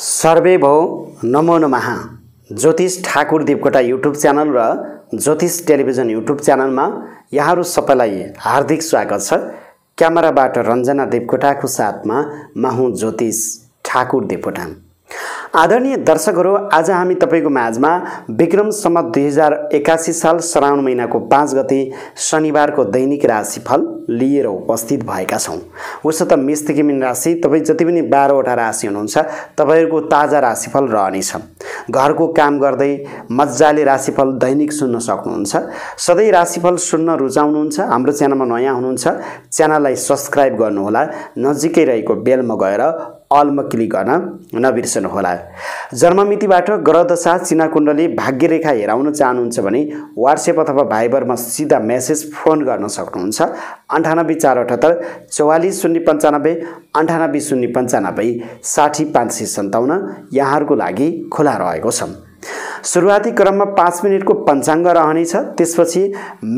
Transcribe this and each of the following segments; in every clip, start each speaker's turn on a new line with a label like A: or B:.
A: Survey भो नमो नमः। ज्योतिष ठाकुर देवकोटा युट्युब च्यानल र ज्योतिष टेलिभिजन युट्युब च्यानलमा यहाँहरू सबैलाई हार्दिक स्वागत छ। क्यामेराबाट रञ्जना देवकोटाको साथमा म हुँ ज्योतिष ठाकुर देवकोटा। आदरणीय दर्शकहरू आज हामी तपाईँको माझमा विक्रम सम्म दुई हजार एकासी साल श्रावण महिनाको पाँच गते शनिबारको दैनिक राशिफल लिएर उपस्थित भएका छौँ। उसो त मेषदेखि मिन राशि तपाईँ जति पनि बाह्रवटा राशि हुनुहुन्छ तपाईँहरूको ताजा राशिफल रहनेछ। घरको काम गर्दै मजाले राशिफल दैनिक सुन्न सक्नुहुन्छ। सधैँ राशिफल सुन्न रुचाउनुहुन्छ। हाम्रो च्यानलमा नयाँ हुनुहुन्छ। च्यानललाई सब्सक्राइब गर्नुहोला। नजिकै रहेको बेलमा गएर अलमा क्लिक गर्न नबिर्सनुहोला जन्ममितिबाट ग्रहदशा चिनाकुण्डली भाग्यरेखा हेराउन चाहनुहुन्छ भने वाट्सएप अथवा भाइबरमा सिधा मेसेज फोन गर्न सक्नुहुन्छ। अन्ठानब्बे चार अठहत्तर चौवालिस शून्य पन्चानब्बे अन्ठानब्बे शून्य पन्चानब्बे साठी पाँच सय सन्ताउन्न यहाँहरूको लागि खुला रहेको छ। सुरुवाती क्रममा पाँच मिनटको पञ्चाङ्ग रहनेछ। त्यसपछि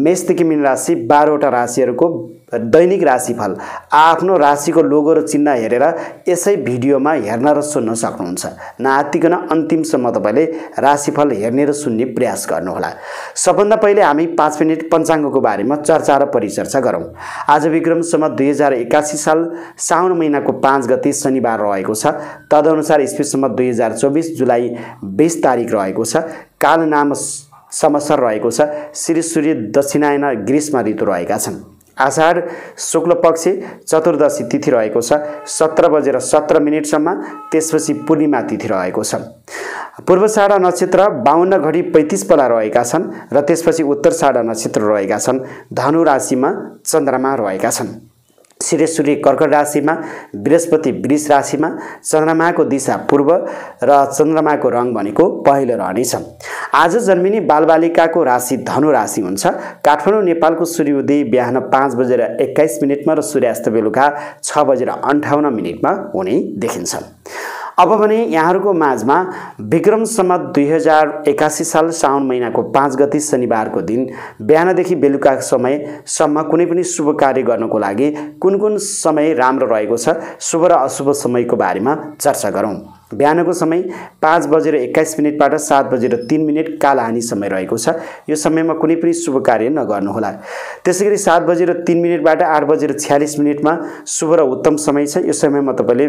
A: मेषदेखि मिन राशि बाह्रवटा राशिहरूको दैनिक राशिफल आफ्नो राशिको लोगो र चिन्ह हेरेर यसै भिडियोमा हेर्न र सुन्न सक्नुहुन्छ। नआत्तिकन अन्तिमसम्म तपाईँले राशिफल हेर्ने र सुन्ने प्रयास गर्नुहोला। सबभन्दा पहिले हामी पाँच मिनट पञ्चाङ्गको बारेमा चर्चा र परिचर्चा गरौँ। आज विक्रमसम्म दुई हजार एकासी साल साउन महिनाको पाँच गते शनिबार रहेको छ। तदनुसार इस्वीसम्म दुई हजार चौबिस जुलाई बिस तारिक रहेको छ। काल नाम समस्या रहेको छ। श्री सूर्य दक्षिणायन ग्रीष्म ऋतु रहेका छन्। आषाढ शुक्ल पक्ष चतुर्दशी तिथि रहेको छ। सत्र बजेर सत्र मिनटसम्म त्यसपछि पूर्णिमा तिथि रहेको छ। पूर्वषाढा नक्षत्र बाहन्न घडी पैँतिस पला रहेका छन् र त्यसपछि उत्तरषाढा नक्षत्र रहेका छन्। धनु राशिमा चन्द्रमा रहेका छन्। श्री सूर्य कर्कट राशिमा बृहस्पति वृष राशिमा चन्द्रमाको दिशा पूर्व र चन्द्रमाको रङ भनेको पहिलो रहनेछ आज जन्मिने बालबालिकाको राशि धनु राशि हुन्छ। काठमाडौँ नेपालको सूर्योदय बिहान पाँच बजेर एक्काइस मिनटमा र सूर्यास्त बेलुका छ बजेर अन्ठाउन्न मिनटमा हुने देखिन्छ। अब भने यहाँहरूको माझमा विक्रमसम्म दुई हजार एकासी साल साउन महिनाको पाँच गति शनिबारको दिन बिहानदेखि बेलुका समयसम्म कुनै पनि शुभ कार्य गर्नको लागि कुन कुन समय राम्रो रहेको छ शुभ र अशुभ समयको बारेमा चर्चा गरौँ। बिहानको समय पाँच बजेर एक्काइस मिनटबाट सात बजेर तिन मिनट कालहानी समय रहेको छ। यो समयमा कुनै पनि शुभ कार्य नगर्नुहोला। त्यसै गरी सात बजेर तिन मिनटबाट आठ बजेर छ्यालिस मिनटमा शुभ र उत्तम समय छ। यो समयमा तपाईँले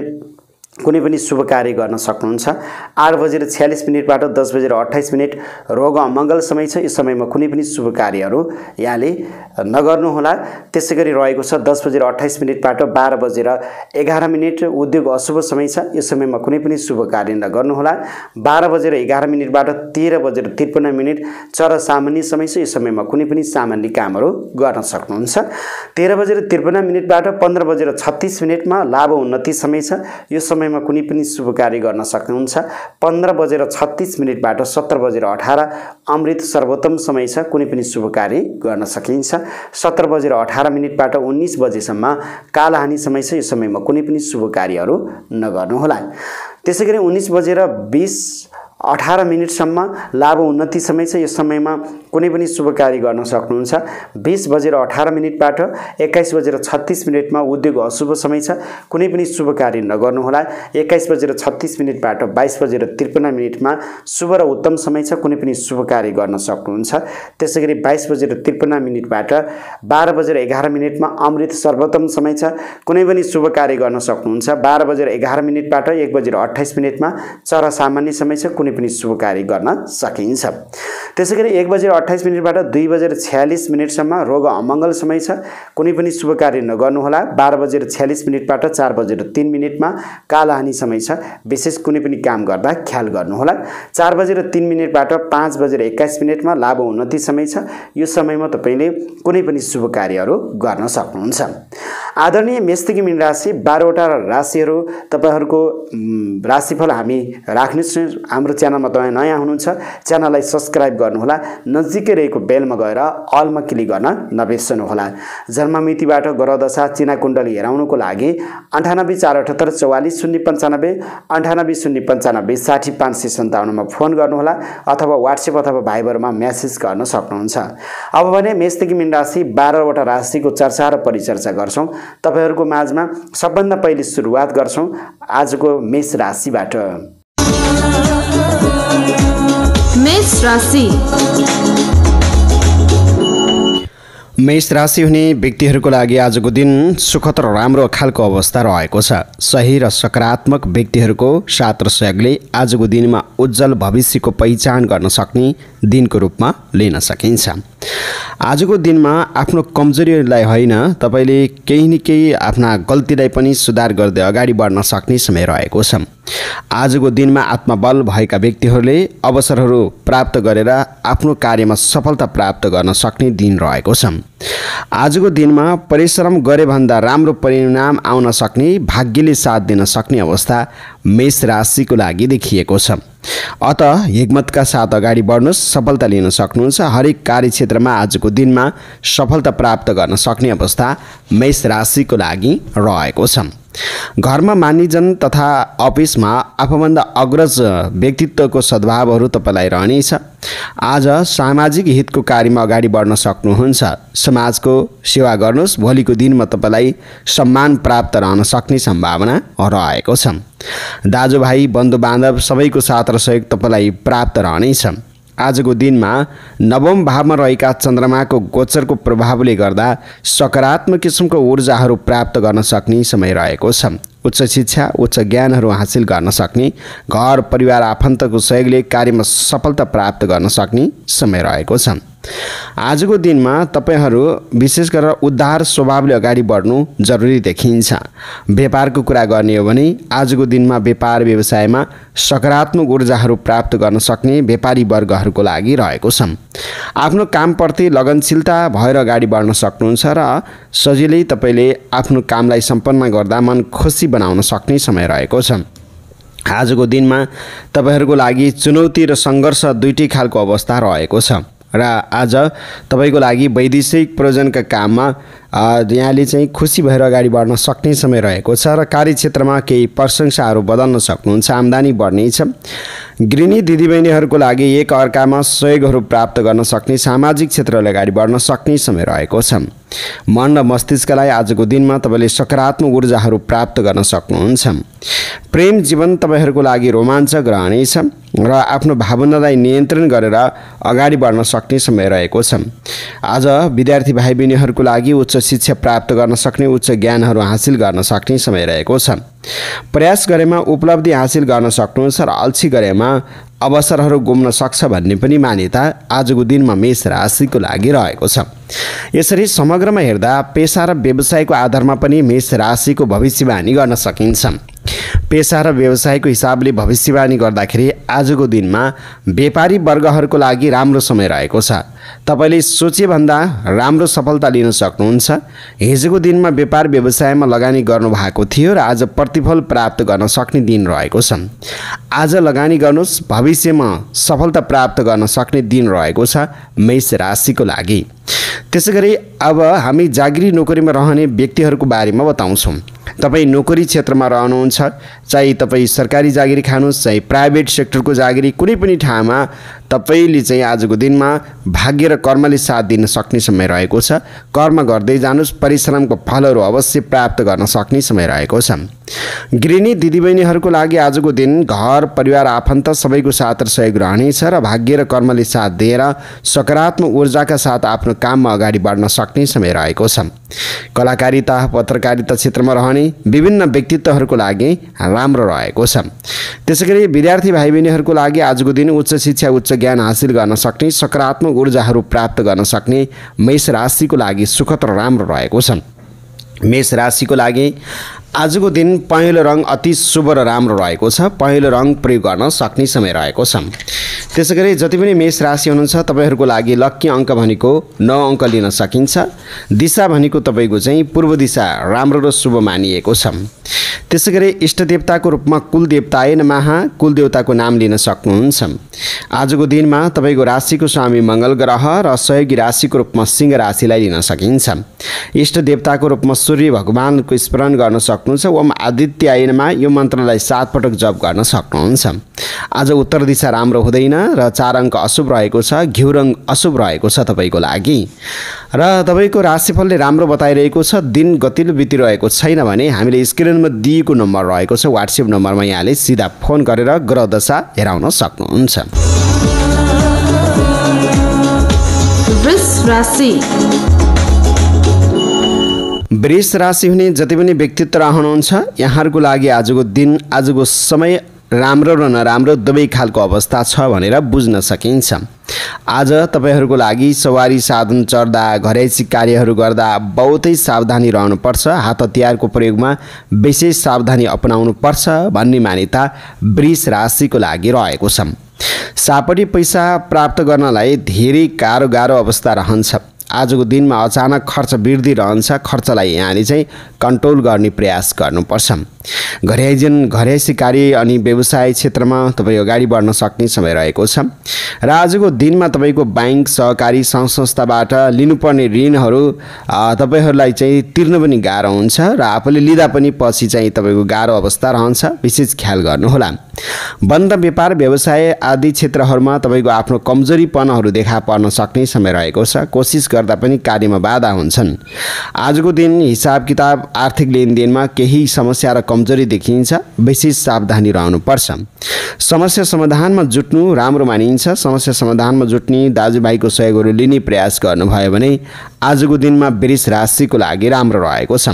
A: कुनै पनि शुभ कार्य गर्न सक्नुहुन्छ। आठ बजेर छ्यालिस मिनटबाट दस बजेर अठाइस मिनट रोग अमङ्गल समय छ। यो समयमा कुनै पनि शुभ कार्यहरू यहाँले नगर्नुहोला। त्यसै गरी रहेको छ दस बजेर अठाइस मिनटबाट बाह्र बजेर एघार मिनट। उद्योग अशुभ समय छ। यो समयमा कुनै पनि शुभ कार्य नगर्नुहोला। बाह्र बजेर एघार मिनटबाट तेह्र बजेर त्रिपन्न मिनट चर सामान्य समय छ। यो समयमा कुनै पनि सामान्य कामहरू गर्न सक्नुहुन्छ। तेह्र बजेर त्रिपन्न मिनटबाट पन्ध्र बजेर छत्तिस मिनटमा लाभ उन्नति समय छ। यो समय समयमा कुनै पनि शुभ कार्य गर्न सक्नुहुन्छ। पन्ध्र बजेर छत्तिस मिनटबाट सत्र बजेर अठार अमृत सर्वोत्तम समय छ कुनै पनि शुभ कार्य गर्न सकिन्छ। सत्र बजेर अठार मिनटबाट उन्नाइस बजेसम्म कालहानी समय छ यो समयमा कुनै पनि शुभ कार्यहरू नगर्नुहोला। त्यसै गरी उन्नाइस बजेर बिस अठार मिनटसम्म लाभ उन्नति समय छ। यो समयमा कुनै पनि शुभ कार्य गर्न सक्नुहुन्छ। बिस बजेर अठार मिनटबाट एक्काइस बजेर छत्तिस मिनटमा उद्योग अशुभ समय छ। कुनै पनि शुभ कार्य नगर्नुहोला। एक्काइस बजेर छत्तिस मिनटबाट बाइस बजेर त्रिपन्न मिनटमा शुभ र उत्तम समय छ। कुनै पनि शुभ कार्य गर्न सक्नुहुन्छ। त्यसै गरी बाइस बजेर त्रिपन्न मिनटबाट बाह्र बजेर एघार मिनटमा अमृत सर्वोत्तम समय छ। कुनै पनि शुभ कार्य गर्न सक्नुहुन्छ। बाह्र बजेर एघार मिनटबाट एक बजेर अठाइस मिनटमा चर सामान्य समय छ। कुनै पनि शुभ कार्य गर्न सकिन्छ। त्यसै गरी एक बजेर अठाइस मिनटबाट दुई बजेर छ्यालिस मिनटसम्म रोग अमङ्गल समय छ। कुनै पनि शुभ कार्य नगर्नुहोला। बाह्र बजेर छ्यालिस मिनटबाट चार बजेर तिन मिनटमा कालहानी समय छ। विशेष कुनै पनि काम गर्दा ख्याल गर्नुहोला। चार बजेर तिन मिनटबाट पाँच बजेर एक्काइस मिनटमा लाभ उन्नति समय छ। यो समयमा तपाईँले कुनै पनि शुभ कार्यहरू गर्न सक्नुहुन्छ। आदरणीय मेषदेखि मिन राशि बाह्रवटा राशिहरू तपाईँहरूको राशिफल हामी राख्नेछौँ। हाम्रो च्यानलमा तपाईँ नयाँ हुनुहुन्छ च्यानललाई सब्सक्राइब गर्नुहोला नजिकै रहेको बेलमा गएर अलमा क्लिक गर्न नबिर्सनुहोला। जन्ममितिबाट ग्रहदशा चिना कुण्डली हेराउनुको लागि अन्ठानब्बे चार अठहत्तर चौवालिस शून्य पन्चानब्बे अन्ठानब्बे शून्य पन्चानब्बे साठी पाँच सय सन्ताउन्नमा फोन गर्नुहोला अथवा वाट्सएप अथवा भाइबरमा म्यासेज गर्न सक्नुहुन्छ। अब भने मेषदेखि मिन राशि बाह्रवटा राशिको चर्चा र परिचर्चा गर्छौँ। तपाईँहरूको माझमा सबभन्दा पहिले सुरुवात गर्छौँ आजको मेष राशिबाट।
B: मेष राशि।
A: मेष राशि हुने व्यक्तिहरूको लागि आजको दिन सुखद र राम्रो खालको अवस्था रहेको छ। सही र सकारात्मक व्यक्तिहरूको साथ र सहयोगले आजको दिनमा उज्जवल भविष्यको पहिचान गर्न सक्ने दिनको रूपमा लिन सकिन्छ। आजको दिनमा आफ्नो कमजोरीलाई होइन तपाईँले केही न केही आफ्ना गल्तीलाई पनि सुधार गर्दै अगाडि बढ्न सक्ने समय रहेको छ। आजको दिनमा आत्मबल भएका व्यक्तिहरूले अवसरहरू प्राप्त गरेर आफ्नो कार्यमा सफलता प्राप्त गर्न सक्ने दिन रहेको छ। आजको दिनमा परिश्रम गरे भन्दा राम्रो परिणाम आउन सक्ने भाग्यले साथ दिन सक्ने अवस्था मेष राशिको लागि देखिएको छ। अत हिक्मतका साथ अगाडि बढ्नुहोस् सफलता लिन सक्नुहुन्छ। हरेक कार्यक्षेत्रमा आजको दिनमा सफलता प्राप्त गर्न सक्ने अवस्था मेष राशिको लागि रहेको छ। घरमा मानिजन तथा अफिसमा आफूभन्दा अग्रज व्यक्तित्वको सद्भावहरू तपाईँलाई रहनेछ। आज सामाजिक हितको कार्यमा अगाडि बढ्न सक्नुहुन्छ। समाजको सेवा गर्नुहोस्। भोलिको दिनमा तपाईँलाई सम्मान प्राप्त रहन सक्ने सम्भावना रहेको छ। दाजुभाइ बन्धुबान्धव सबैको साथ र सहयोग तपाईँलाई प्राप्त रहनेछ। आजको दिनमा नवम भावमा रहेका चन्द्रमाको गोचरको प्रभावले गर्दा सकारात्मक किसिमको ऊर्जाहरू प्राप्त गर्न सक्ने समय रहेको छ। उच्च शिक्षा उच्च ज्ञानहरू हासिल गर्न सक्ने घर परिवार आफन्तको सहयोगले कार्यमा सफलता प्राप्त गर्न सक्ने समय रहेको छ। आजको दिनमा तपाईँहरू विशेष गरेर उद्धार स्वभावले अगाडि बढ्नु जरुरी देखिन्छ। व्यापारको कुरा गर्ने हो भने आजको दिनमा व्यापार व्यवसायमा सकारात्मक ऊर्जाहरू प्राप्त गर्न सक्ने व्यापारी वर्गहरूको लागि रहेको छ। आफ्नो कामप्रति लगनशीलता भएर अगाडि बढ्न सक्नुहुन्छ र सजिलै तपाईँले आफ्नो कामलाई सम्पन्न गर्दा मन खुसी बनाउन सक्ने समय रहेको छ। आजको दिनमा तपाईँहरूको लागि चुनौती र सङ्घर्ष दुइटै खालको अवस्था रहेको छ र आज तपाईँको लागि वैदेशिक प्रयोजनका काममा यहाँले चाहिँ खुसी भएर अगाडि बढ्न सक्ने समय रहेको छ र कार्यक्षेत्रमा केही प्रशंसाहरू बदल्न सक्नुहुन्छ। आम्दानी बढ्नेछ। गृहिणी दिदीबहिनीहरूको लागि एक अर्कामा सहयोगहरू प्राप्त गर्न सक्ने सामाजिक क्षेत्रले अगाडि बढ्न सक्ने समय रहेको छ। मन र मस्तिष्कलाई आजको दिनमा तपाईँले सकारात्मक ऊर्जाहरू प्राप्त गर्न सक्नुहुन्छ। प्रेम जीवन तपाईँहरूको लागि रोमाञ्चक रहनेछ र आफ्नो भावनालाई नियन्त्रण गरेर अगाडि बढ्न सक्ने समय रहेको छ। आज विद्यार्थी भाइ बहिनीहरूको लागि उच्च शिक्षा प्राप्त गर्न सक्ने उच्च ज्ञानहरू हासिल गर्न सक्ने समय रहेको छ। प्रयास गरेमा उपलब्धि हासिल गर्न सक्नुहुन्छ र अल्छी गरेमा अवसरहरू गुम्न सक्छ भन्ने पनि मान्यता आजको दिनमा मेष राशिको लागि रहेको छ। यसरी समग्रमा हेर्दा पेसा र व्यवसायको आधारमा पनि मेष राशिको भविष्यवाणी गर्न सकिन्छ। पेसा र व्यवसायको हिसाबले भविष्यवाणी गर्दाखेरि आजको दिनमा व्यापारी वर्गहरूको लागि राम्रो समय रहेको छ। तपाईँले सोचेभन्दा राम्रो सफलता लिन सक्नुहुन्छ। हिजोको दिनमा व्यापार व्यवसायमा लगानी गर्नुभएको थियो र आज प्रतिफल प्राप्त गर्न सक्ने दिन रहेको छ। आज लगानी गर्नुहोस् भविष्यमा सफलता प्राप्त गर्न सक्ने दिन रहेको छ मेष राशिको लागि। त्यसै गरी अब हामी जागिरी नोकरीमा रहने व्यक्तिहरूको बारेमा बताउँछौँ। तपाईँ नोकरी क्षेत्रमा रहनुहुन्छ चाहे तपाईँ सरकारी जागिरी खानुहोस् चाहे प्राइभेट सेक्टरको जागिरी कुनै पनि ठाउँमा तपाईँले चाहिँ आजको दिनमा भाग्य र कर्मले साथ दिन सक्ने समय रहेको छ। कर्म गर्दै जानुहोस् परिश्रमको फलहरू अवश्य प्राप्त गर्न सक्ने समय रहेको छ। गृहिणी दिदीबहिनीहरूको लागि आजको दिन घर परिवार आफन्त सबैको साथ र सहयोग रहनेछ र भाग्य र कर्मले साथ दिएर सकारात्मक ऊर्जाका साथ आफ्नो काममा अगाडि बढ्न सक्ने समय रहेको छ। कलाकारिता पत्रकारिता क्षेत्रमा रहने विभिन्न व्यक्तित्वहरूको लागि राम्रो रहेको छ। त्यसै गरी विद्यार्थी भाइ बहिनीहरूको लागि आजको दिन उच्च शिक्षा उच्च ज्ञान हासिल गर्न सक्ने सकारात्मक ऊर्जाहरू प्राप्त गर्न सक्ने मेष राशिको लागि सुखद र राम्रो रहेको छ। मेष राशिको लागि आजको दिन पहेँलो रङ अति शुभ र राम्रो रहेको छ। पहेँलो रङ प्रयोग गर्न सक्ने समय रहेको छ। त्यसै गरी जति पनि मेष राशि हुनुहुन्छ तपाईँहरूको लागि लक्की अङ्क भनेको नौ अङ्क लिन सकिन्छ। दिशा भनेको तपाईँको चाहिँ पूर्व दिशा राम्रो र शुभ मानिएको छ। त्यसै गरी इष्ट देवताको रूपमा कुल देवताए नमाह कुल देवताको नाम लिन सक्नुहुन्छ। आजको दिनमा तपाईँको राशिको स्वामी मङ्गल ग्रह र सहयोगी राशिको रूपमा सिंह राशिलाई लिन सकिन्छ। इष्ट देवताको रूपमा सूर्य भगवानको स्मरण गर्न सक्नुहुन्छ। ओम आदित्य आयनमा यो मन्त्रलाई सात पटक जप गर्न सक्नुहुन्छ। आज उत्तर दिशा राम्रो हुँदैन। र चार अङ्क अशुभ रहेको छ घिउ रङ अशुभ रहेको छ तपाईँको लागि। र तपाईँको राशिफलले राम्रो बताइरहेको छ दिन गतिलो बितिरहेको छैन भने हामीले स्क्रिनमा दिएको नम्बर रहेको छ वाट्सएप नम्बरमा यहाँले सिधा फोन गरेर ग्रह दशा हेराउन सक्नुहुन्छ।
B: वृष राशि
A: हुने जति पनि व्यक्तित्व रहनुहुन्छ यहाँहरूको लागि आजको दिन आजको समय राम्रो र नराम्रो दुवै खालको अवस्था छ भनेर बुझ्न सकिन्छ। आज तपाईँहरूको लागि सवारी साधन चढ्दा घरैसी कार्यहरू गर्दा बहुतै सावधानी रहनुपर्छ। हात हतियारको प्रयोगमा विशेष सावधानी अपनाउनुपर्छ भन्ने मान्यता वृष राशिको लागि रहेको छ। सापटी पैसा प्राप्त गर्नलाई धेरै गाह्रो गाह्रो अवस्था रहन्छ। आजको दिनमा अचानक खर्च वृद्धि रहन्छ खर्चलाई यहाँले चाहिँ कन्ट्रोल गर्ने प्रयास गर्नुपर्छ। घरैजन घरैसी कार्य अनि व्यवसाय क्षेत्रमा तपाईँ अगाडि बढ्न सक्ने समय रहेको छ। र आजको दिनमा तपाईँको ब्याङ्क सहकारी सङ्घ संस्थाबाट लिनुपर्ने ऋणहरू तपाईँहरूलाई चाहिँ तिर्न पनि गाह्रो हुन्छ र आफूले लिँदा पनि पछि चाहिँ तपाईँको गाह्रो अवस्था रहन्छ। विशेष ख्याल गर्नुहोला। बन्द व्यापार व्यवसाय आदि क्षेत्रहरूमा तपाईँको आफ्नो कमजोरीपनहरू देखा पर्न सक्ने समय रहेको छ। कोसिस गर्दा पनि कार्यमा बाधा हुन्छन्। आजको दिन हिसाब किताब आर्थिक लेनदेनमा केही समस्या र कमजोरी देखिन्छ विशेष सावधानी रहनुपर्छ। समस्या समाधानमा जुट्नु राम्रो मानिन्छ। समस्या समाधानमा जुट्ने दाजुभाइको सहयोगहरू लिने प्रयास गर्नुभयो भने आजको दिनमा वृष राशिको लागि राम्रो रहेको छ।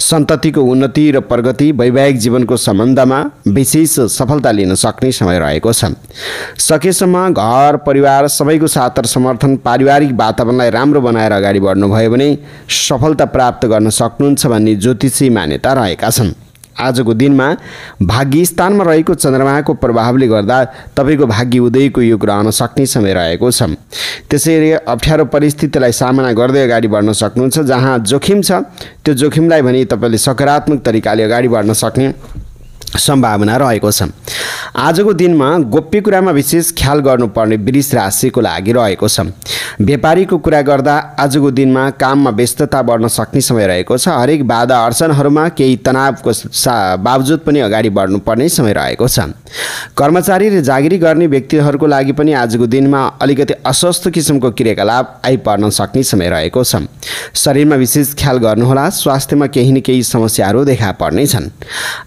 A: सन्ततिको उन्नति र प्रगति वैवाहिक जीवनको सम्बन्धमा विशेष सफलता लिन सक्ने समय रहेको छ। सकेसम्म घर परिवार सबैको साथ र समर्थन पारिवारिक वातावरणलाई राम्रो बनाएर अगाडि बढ्नुभयो भने सफलता प्राप्त गर्न सक्नुहुन्छ भन्ने ज्योतिषी मान्यता रहेका छन्। आजको दिनमा भाग्य स्थानमा रहेको चन्द्रमाको प्रभावले गर्दा तपाईँको भाग्य उदयको युग रहन सक्ने समय रहेको छ। त्यसैले अप्ठ्यारो परिस्थितिलाई सामना गर्दै अगाडि बढ्न सक्नुहुन्छ। जहाँ जोखिम छ त्यो जोखिमलाई भने तपाईँले सकारात्मक तरिकाले अगाडि बढ्न सक्ने सम्भावना रहेको छ। आजको दिनमा गोप्य कुरामा विशेष ख्याल गर्नुपर्ने वृष राशिको लागि रहेको छ। व्यापारीको कुरा गर्दा आजको दिनमा काममा व्यस्तता बढ्न सक्ने समय रहेको छ। हरेक बाधा अडचनहरूमा केही तनावको सा बावजुद पनि अगाडि बढ्नुपर्ने समय रहेको छ। कर्मचारी र जागिरी गर्ने व्यक्तिहरूको लागि पनि आजको दिनमा अलिकति अस्वस्थ किसिमको क्रियाकलाप आइपर्न सक्ने समय रहेको छ। शरीरमा विशेष ख्याल गर्नुहोला। स्वास्थ्यमा केही न केही समस्याहरू देखा पर्नेछन्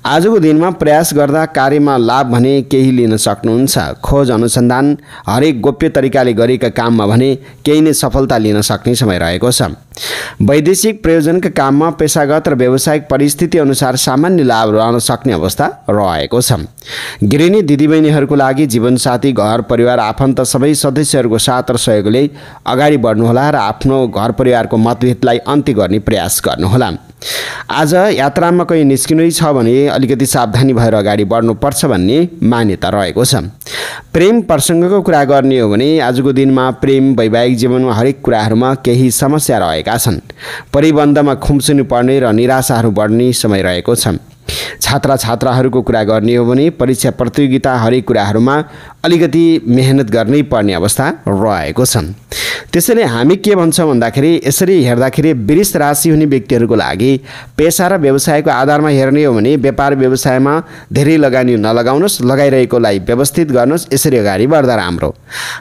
A: आजको दिनमा प्रयास गर्दा कार्यमा लाभ भने केही लिन सक्नुहुन्छ। खोज अनुसन्धान हरेक गोप्य तरिकाले गरेका काममा भने केही नै सफलता लिन सक्ने समय रहेको छ। वैदेशिक प्रयोजनका काममा पेसागत र व्यावसायिक परिस्थिति अनुसार सामान्य लाभ रहन सक्ने अवस्था रहेको छ। गृहिणी दिदीबहिनीहरूको लागि जीवनसाथी घर परिवार आफन्त सबै सदस्यहरूको साथ र सहयोगले अगाडि बढ्नुहोला र आफ्नो घर परिवारको मतभेदलाई अन्त्य गर्ने प्रयास गर्नुहोला। आज यात्रामा कहीँ निस्किनै छ भने अलिकति सावधानी भएर अगाडि बढ्नुपर्छ भन्ने मान्यता रहेको छ। प्रेम प्रसङ्गको कुरा गर्ने हो भने आजको दिनमा प्रेम वैवाहिक जीवनमा हरेक कुराहरूमा केही समस्या रहेका छन्। परिबन्धमा खुम्चिनु पर्ने र निराशाहरू बढ्ने समय रहेको छ। छात्र छात्राहरूको कुरा गर्ने हो भने परीक्षा प्रतियोगिता हरेक कुराहरूमा अलिकति मेहनत गर्नै पर्ने अवस्था रहेको छ। त्यसैले हामी के भन्छौँ भन्दाखेरि यसरी हेर्दाखेरि वृष राशि हुने व्यक्तिहरूको लागि पेसा र व्यवसायको आधारमा हेर्ने हो भने व्यापार व्यवसायमा धेरै लगानी नलगाउनुहोस् लगाइरहेकोलाई व्यवस्थित गर्नुहोस् यसरी अगाडि बढ्दा राम्रो।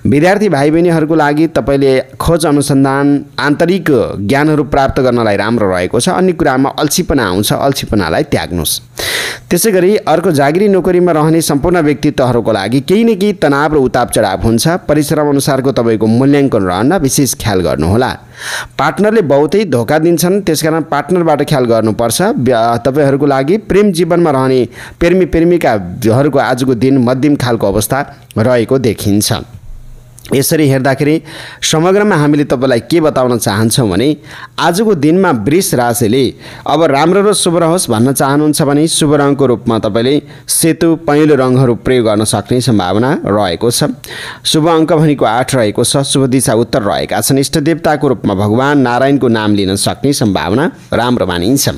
A: विद्यार्थी भाइ बहिनीहरूको लागि तपाईँले खोज अनुसन्धान आन्तरिक ज्ञानहरू प्राप्त गर्नलाई राम्रो रहेको छ अन्य कुरामा अल्छीपना आउँछ अल्छीपनालाई त्याग्नुहोस्। त्यसै गरी अर्को जागिरी नोकरीमा रहने सम्पूर्ण व्यक्तित्वहरूको लागि केही न केही तनाव र उताप चढाव हुन्छ। परिश्रम अनुसारको तपाईँको मूल्याङ्कन रहन विशेष ख्याल गर्नुहोला। पार्टनरले बहुतै धोका दिन्छन् त्यसकारण पार्टनरबाट ख्याल गर्नुपर्छ। तपाईँहरूको लागि प्रेम जीवनमा रहने प्रेमी प्रेमिकाहरूको आजको दिन मध्यम खालको अवस्था रहेको देखिन्छ। यसरी हेर्दाखेरि समग्रमा हामीले तपाईँलाई के बताउन चाहन्छौँ भने आजको दिनमा वृष राशिले अब राम्रो र शुभ रहोस् भन्न चाहनुहुन्छ भने शुभ रङको रूपमा तपाईँले सेतु पहेँलो रङहरू प्रयोग गर्न सक्ने सम्भावना रहेको छ। शुभ अङ्क भनेको आठ रहेको छ शुभ दिशा उत्तर रहेका छन्। इष्ट देवताको रूपमा भगवान् नारायणको नाम लिन सक्ने सम्भावना राम्रो मानिन्छ।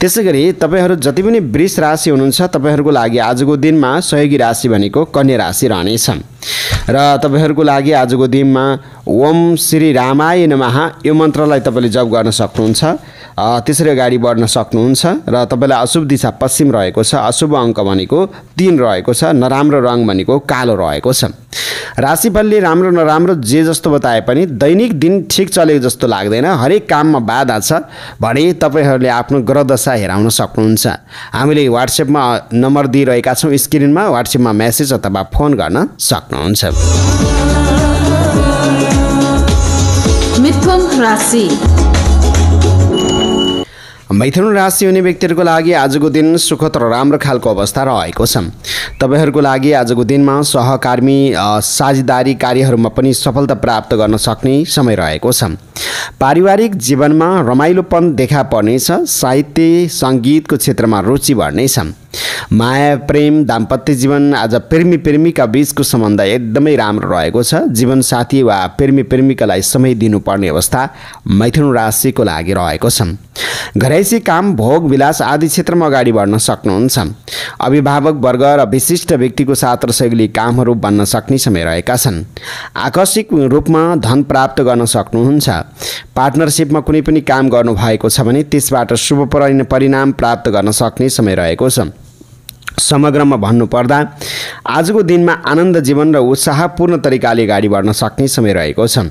A: त्यसै गरी तपाईँहरू जति पनि वृष राशि हुनुहुन्छ तपाईँहरूको लागि आजको दिनमा सहयोगी राशि भनेको कन्या राशि रहनेछ। र तपाईँहरूको लागि आजको दिनमा ओम श्री रामाय नमः यो मन्त्रलाई तपाईँले जप गर्न सक्नुहुन्छ। त्यसरी अगाडि बढ्न सक्नुहुन्छ र तपाईँलाई अशुभ दिशा पश्चिम रहेको छ अशुभ अङ्क भनेको तिन रहेको छ नराम्रो रङ भनेको कालो रहेको छ। राशिफलले राम्रो नराम्रो जे जस्तो बताए पनि दैनिक दिन ठिक चलेको जस्तो लाग्दैन हरेक काममा बाधा छ भने तपाईँहरूले आफ्नो ग्रहदशा हेराउन सक्नुहुन्छ। हामीले वाट्सएपमा नम्बर दिइरहेका छौँ स्क्रिनमा वाट्सएपमा मेसेज अथवा फोन गर्न सक्नुहुन्छ।
B: राशि।
A: मैथुन राशि हुने व्यक्तिहरूको लागि आजको दिन सुखद र राम्रो खालको अवस्था रहेको छ। तपाईँहरूको लागि आजको दिनमा सहकर्मी साझेदारी कार्यहरूमा पनि सफलता प्राप्त गर्न सक्ने समय रहेको छ। पारिवारिक जीवनमा रमाइलोपन देखा पर्नेछ साहित्य सङ्गीतको क्षेत्रमा रुचि बढ्नेछ। माया प्रेम दाम्पत्य जीवन आज प्रेमी प्रेमीका बिचको सम्बन्ध एकदमै राम्रो रहेको छ। जीवनसाथी वा प्रेमी प्रेमिकालाई समय दिनुपर्ने अवस्था मैथुन राशिको लागि रहेको छ। घरैसी काम भोग विलास आदि क्षेत्रमा अगाडि बढ्न सक्नुहुन्छ। अभिभावक वर्ग र विशिष्ट व्यक्तिको साथ र सहयोगले कामहरू बन्न सक्ने समय रहेका छन्। आकस्मिक रूपमा धन प्राप्त गर्न सक्नुहुन्छ। पार्टनरसिपमा कुनै पनि काम गर्नुभएको छ भने त्यसबाट शुभ परि- परिणाम प्राप्त गर्न सक्ने समय रहेको छ। समग्रमा भन्नुपर्दा आजको दिनमा आनन्द जीवन र उत्साहपूर्ण तरिकाले अगाडि बढ्न सक्ने समय रहेको छ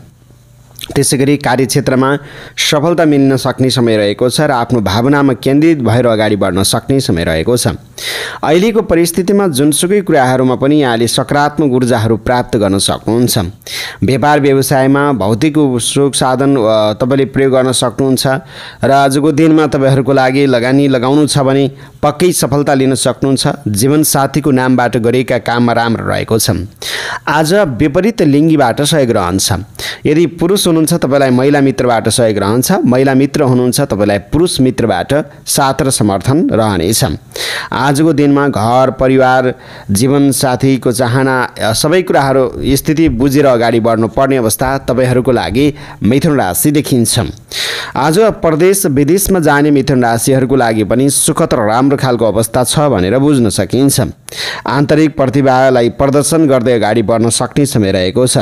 A: त्यसै गरी कार्यक्षेत्रमा सफलता मिल्न सक्ने समय रहेको छ र आफ्नो भावनामा केन्द्रित भएर अगाडि बढ्न सक्ने समय रहेको छ। अहिलेको परिस्थितिमा जुनसुकै कुराहरूमा पनि यहाँले सकारात्मक ऊर्जाहरू प्राप्त गर्न सक्नुहुन्छ। व्यापार व्यवसायमा भौतिक सुख साधन तपाईँले प्रयोग गर्न सक्नुहुन्छ र आजको दिनमा तपाईँहरूको लागि लगानी लगाउनु छ भने पक्कै सफलता लिन सक्नुहुन्छ। जीवनसाथीको नामबाट गरेका काममा राम्रो रहेको छ। आज विपरीत लिङ्गीबाट सहयोग रहन्छ। यदि पुरुष हुनुहुन्छ तपाईँलाई महिला मित्रबाट सहयोग रहन्छ। महिला मित्र हुनुहुन्छ तपाईँलाई पुरुष मित्रबाट साथ र समर्थन रहनेछ। आजको दिनमा घर परिवार जीवनसाथीको चाहना सबै कुराहरू स्थिति बुझेर अगाडि बढ्नुपर्ने अवस्था तपाईँहरूको लागि मिथुन राशि देखिन्छ। आज प्रदेश विदेशमा जाने मिथुन राशिहरूको लागि पनि सुखद र राम्रो खालको अवस्था छ भनेर बुझ्न सकिन्छ। आन्तरिक प्रतिभालाई प्रदर्शन गर्दै अगाडि बढ्न सक्ने समय रहेको छ।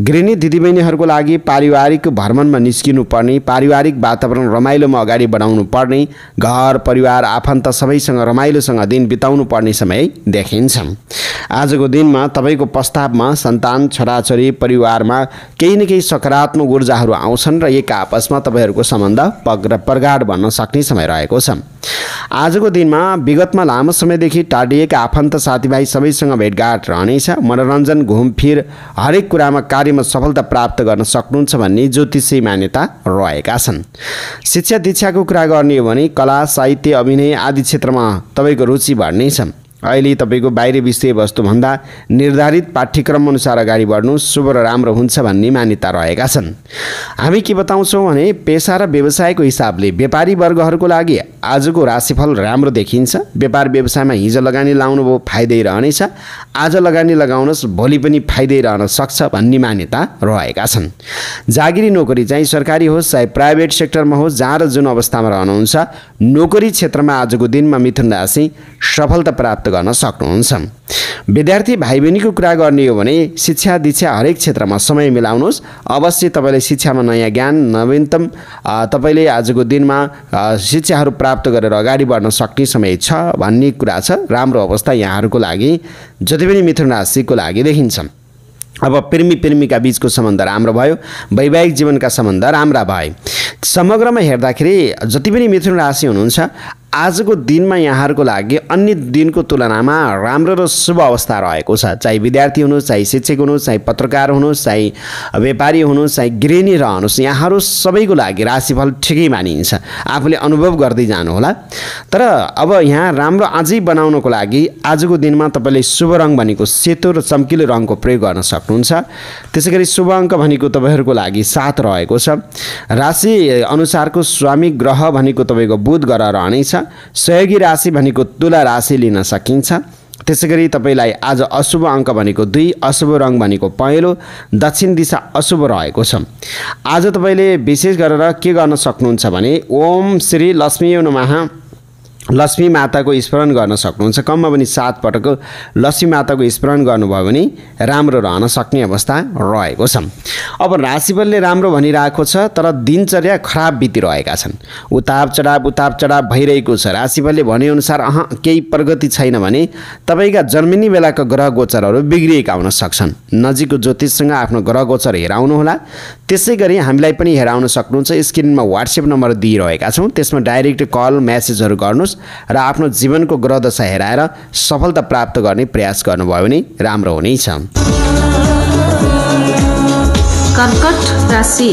A: गृहिणी दिदीबहिनीहरूको लागि पारिवारिक भ्रमणमा निस्किनु पर्ने पारिवारिक वातावरण रमाइलोमा अगाडि बढाउनु पर्ने घर परिवार आफन्त सबैसँग रमाइलोसँग दिन बिताउनु पर्ने समय देखिन्छ। आजको दिनमा तपाईँको प्रस्तावमा सन्तान छोराछोरी परिवारमा केही न केही सकारात्मक ऊर्जाहरू आउँछन् र एक आपसमा तपाईँहरूको सम्बन्ध पग्र प्रगाढ बन्न सक्ने समय रहेको छ। आजको दिनमा विगतमा लामो समयदेखि टाढिएका आफन्त साथीभाइ सबैसँग भेटघाट रहनेछ। मनोरञ्जन घुमफिर हरेक कुरामा कार्यमा सफलता प्राप्त गर्न सक्नुहुन्छ भन्ने ज्योतिषी मान्यता रहेका छन्। शिक्षा दीक्षाको कुरा गर्ने हो भने कला साहित्य अभिनय आदि क्षेत्रमा तपाईँको रुचि बढ्नेछ। अहिले तपाईँको बाहिरी विषयवस्तुभन्दा निर्धारित पाठ्यक्रम अनुसार अगाडि बढ्नु शुभ र राम्रो हुन्छ भन्ने मान्यता रहेका छन्। हामी के बताउँछौँ भने पेसा र व्यवसायको हिसाबले व्यापारी वर्गहरूको लागि आजको राशिफल राम्रो देखिन्छ। व्यापार व्यवसायमा हिजो लगानी लाउनु भयो फाइदै रहनेछ आज लगानी लगाउनुहोस् भोलि पनि फाइदै रहन सक्छ भन्ने मान्यता रहेका छन्। जागिरी नोकरी चाहिँ सरकारी होस् चाहे प्राइभेट सेक्टरमा होस् जहाँ र जुन अवस्थामा रहनुहुन्छ नोकरी क्षेत्रमा आजको दिनमा मिथुन राशि सफलता प्राप्त गर्न सक्नुहुन्छ। विद्यार्थी भाइ बहिनीको कुरा गर्ने हो भने शिक्षा दीक्षा हरेक क्षेत्रमा समय मिलाउनुहोस्। अवश्य तपाईँले शिक्षामा नयाँ ज्ञान नवीनतम तपाईँले आजको दिनमा शिक्षाहरू प्राप्त गरेर अगाडि बढ्न सक्ने समय छ भन्ने कुरा छ। राम्रो अवस्था यहाँहरूको लागि जति पनि मिथुन राशिको लागि देखिन्छ। अब प्रेमी प्रेमीका बिचको सम्बन्ध राम्रो भयो वैवाहिक जीवनका सम्बन्ध राम्रा भए। समग्रमा हेर्दाखेरि जति पनि मिथुन राशि हुनुहुन्छ आजको दिनमा यहाँहरूको लागि अन्य दिनको तुलनामा राम्रो र शुभ अवस्था रहेको छ। चाहे विद्यार्थी हुनुहोस् चाहे शिक्षक हुनुहोस् चाहे पत्रकार हुनुहोस् चाहे व्यापारी हुनुहोस् चाहे गृहिणी रहनुहोस् यहाँहरू सबैको लागि राशिफल ठिकै मानिन्छ। आफूले अनुभव गर्दै जानुहोला। तर अब यहाँ राम्रो अझै बनाउनको लागि आजको दिनमा तपाईँले शुभ रङ भनेको सेतो र चम्किलो रङको प्रयोग गर्न सक्नुहुन्छ। त्यसै गरी शुभ अङ्क भनेको तपाईँहरूको लागि सात रहेको छ। राशि अनुसारको स्वामी ग्रह भनेको तपाईँको बुध ग्रह रहनेछ। सहयोगी राशि भनेको तुला राशि लिन सकिन्छ। त्यसै गरी तपाईँलाई आज अशुभ अङ्क भनेको दुई अशुभ रङ भनेको पहेँलो दक्षिण दिशा अशुभ रहेको छ। आज तपाईँले विशेष गरेर के गर्न सक्नुहुन्छ भने ओम श्री लक्ष्मी नमः। लक्ष्मी माताको स्मरण गर्न सक्नुहुन्छ। कममा पनि सात पटक लक्ष्मी माताको स्मरण गर्नुभयो भने राम्रो रहन सक्ने अवस्था रहेको छ। अब राशिफलले राम्रो भनिरहेको छ तर दिनचर्या खराब बितिरहेका छन्। उताप चढाव उताप चढाव भइरहेको छ। राशिफलले भनेअनुसार अह केही प्रगति छैन भने तपाईँका जन्मिने बेलाका ग्रह गोचरहरू बिग्रिएका हुन सक्छन्। नजिकको ज्योतिषसँग आफ्नो ग्रह गोचर हेराउनुहोला। त्यसै गरी हामीलाई पनि हेराउन सक्नुहुन्छ स्क्रिनमा वाट्सएप नम्बर दिइरहेका छौँ। त्यसमा डाइरेक्ट कल म्यासेजहरू गर्नुहोस् र आफ्नो जीवनको ग्रहदशा हेराएर सफलता प्राप्त गर्ने प्रयास गर्नुभयो भने राम्रो हुनेछ।
B: कर्कट राशि।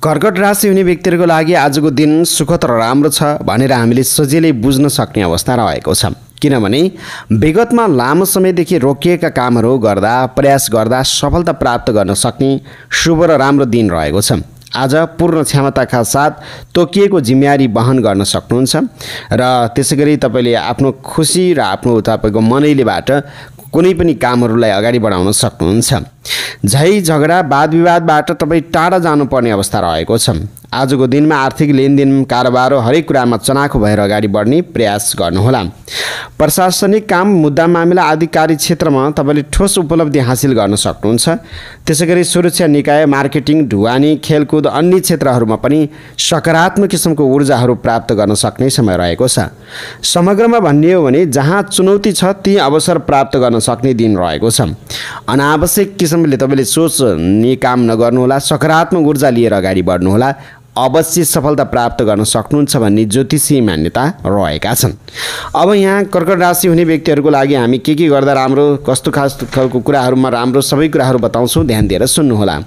A: कर्कट राशि हुने व्यक्तिहरूको लागि आजको दिन सुखद र राम्रो छ भनेर हामीले सजिलै बुझ्न सक्ने अवस्था रहेको छ। किनभने विगतमा लामो समयदेखि रोकिएका कामहरू गर्दा प्रयास गर्दा सफलता प्राप्त गर्न सक्ने शुभ र राम्रो दिन रहेको छ। आज पूर्ण क्षमताका साथ तोकिएको जिम्मेवारी वहन गर्न सक्नुहुन्छ र त्यसै गरी तपाईँले आफ्नो खुसी र आफ्नो तपाईँको मनैलेबाट कुनै पनि कामहरूलाई अगाडि बढाउन सक्नुहुन्छ। झै झगडा वाद विवादबाट तपाईँ टाढा जानुपर्ने अवस्था रहेको छ। आजको दिनमा आर्थिक लेनदेन कारोबार हरेक कुरामा चनाखो भएर अगाडि बढ्ने प्रयास गर्नुहोला। प्रशासनिक काम मुद्दा मामिला आदि कार्य क्षेत्रमा तपाईँले ठोस उपलब्धि हासिल गर्न सक्नुहुन्छ। त्यसै गरी सुरक्षा निकाय मार्केटिङ ढुवानी खेलकुद अन्य क्षेत्रहरूमा पनि सकारात्मक किसिमको ऊर्जाहरू प्राप्त गर्न सक्ने समय रहेको छ। समग्रमा भन्ने हो भने जहाँ चुनौती छ ती अवसर प्राप्त गर्न सक्ने दिन रहेको छ। अनावश्यक किसिमले तपाईँले सोच्ने काम नगर्नुहोला सकारात्मक ऊर्जा लिएर अगाडि बढ्नुहोला। अवश्य सफलता प्राप्त गर्न सक्नुहुन्छ भन्ने ज्योतिषीय मान्यता रहेका छन्। अब यहाँ कर्कट राशि हुने व्यक्तिहरूको लागि हामी के के गर्दा राम्रो कस्तो खास खालको कुराहरूमा राम्रो सबै कुराहरू बताउँछौँ ध्यान दिएर सुन्नुहोला।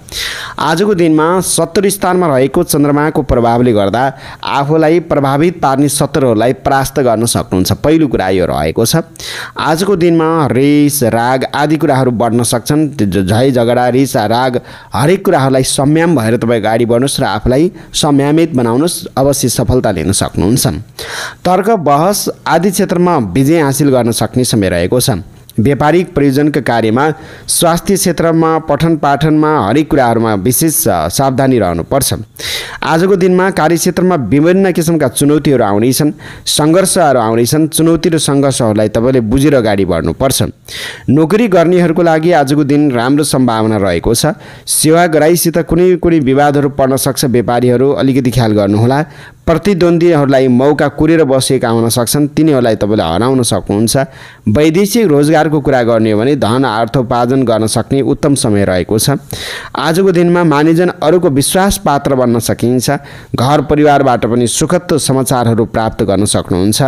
A: आजको दिनमा सत्तर स्थानमा रहेको चन्द्रमाको प्रभावले गर्दा आफूलाई प्रभावित पार्ने शत्रुहरूलाई परास्त गर्न सक्नुहुन्छ। पहिलो कुरा यो रहेको छ। आजको दिनमा रेस राग आदि कुराहरू बढ्न सक्छन्। झै झगडा रिस राग हरेक कुराहरूलाई संयम भएर तपाईँ अगाडि बढ्नुहोस् र आफूलाई संयमित बनाउनुहोस् अवश्य सफलता लिन सक्नुहुन्छ। तर्क बहस आदि क्षेत्रमा विजय हासिल गर्न सक्ने समय रहेको छ। व्यापारिक प्रयोजनका कार्यमा स्वास्थ्य क्षेत्रमा पठन पाठनमा हरेक कुराहरूमा विशेष सावधानी रहनुपर्छ। आजको दिनमा कार्यक्षेत्रमा विभिन्न किसिमका चुनौतीहरू आउनेछन् सङ्घर्षहरू आउनेछन् चुनौती र सङ्घर्षहरूलाई तपाईँले बुझेर अगाडि बढ्नुपर्छ। नोकरी गर्नेहरूको लागि आजको दिन राम्रो सम्भावना रहेको छ। सेवाग्राहीसित कुनै कुनै विवादहरू पर्न सक्छ व्यापारीहरू अलिकति ख्याल गर्नुहोला। प्रतिद्वन्द्वीहरूलाई मौका कुरेर बसेका हुन सक्छन् तिनीहरूलाई तपाईँले हराउन सक्नुहुन्छ। वैदेशिक रोजगारको कुरा गर्ने हो भने धन अर्थोपार्जन गर्न सक्ने उत्तम समय रहेको छ। आजको दिनमा मानिजन अरूको विश्वास पात्र बन्न सकिन्छ। घर परिवारबाट पनि सुखद समाचारहरू प्राप्त गर्न सक्नुहुन्छ।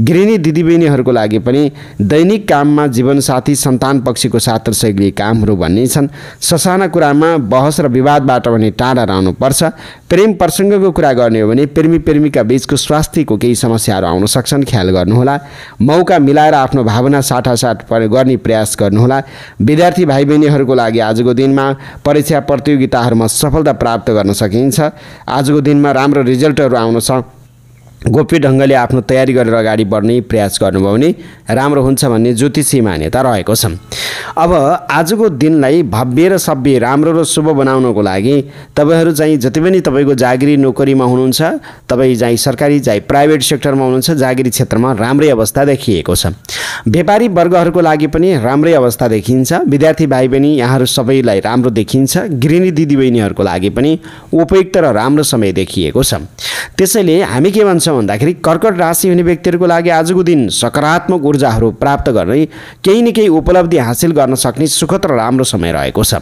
A: गृहिणी दिदीबहिनीहरूको लागि पनि दैनिक काममा जीवनसाथी सन्तान पक्षीको सात्र सैली कामहरू भन्ने छन्। ससाना कुरामा बहस र विवादबाट पनि टाढा रहनुपर्छ। प्रेम प्रसङ्गको कुरा गर्ने हो भने प्रेमी प्रेमीका बिचको स्वास्थ्यको केही समस्याहरू आउन सक्छन् ख्याल गर्नुहोला। मौका मिलाएर आफ्नो भावना साटासाट गर्ने प्रयास गर्नुहोला। विद्यार्थी भाइ बहिनीहरूको लागि आजको दिनमा परीक्षा प्रतियोगिताहरूमा सफलता प्राप्त गर्न सकिन्छ। आजको दिनमा राम्रो रिजल्टहरू आउन सक्छ गोप्य ढङ्गले आफ्नो तयारी गरेर अगाडि बढ्ने प्रयास गर्नुभयो भने राम्रो हुन्छ भन्ने ज्योतिषी मान्यता रहेको छ। अब आजको दिनलाई भव्य र सभ्य राम्रो र शुभ बनाउनको लागि तपाईँहरू चाहिँ जति पनि तपाईँको जागिरी नोकरीमा हुनुहुन्छ तपाईँ चाहिँ सरकारी चाहिँ प्राइभेट सेक्टरमा हुनुहुन्छ जागिरी क्षेत्रमा राम्रै अवस्था देखिएको छ। व्यापारी वर्गहरूको लागि पनि राम्रै अवस्था देखिन्छ। विद्यार्थी भाइ बहिनी यहाँहरू सबैलाई राम्रो देखिन्छ। गृहिणी दिदीबहिनीहरूको लागि पनि उपयुक्त र राम्रो समय देखिएको छ। त्यसैले हामी के भन्छौँ भन्दाखेरि कर्कट राशि हुने व्यक्तिहरूको लागि आजको दिन सकारात्मक ऊर्जाहरू प्राप्त गर्ने केही न केही उपलब्धि हासिल गर्न सक्ने सुखद र राम्रो समय रहेको छ।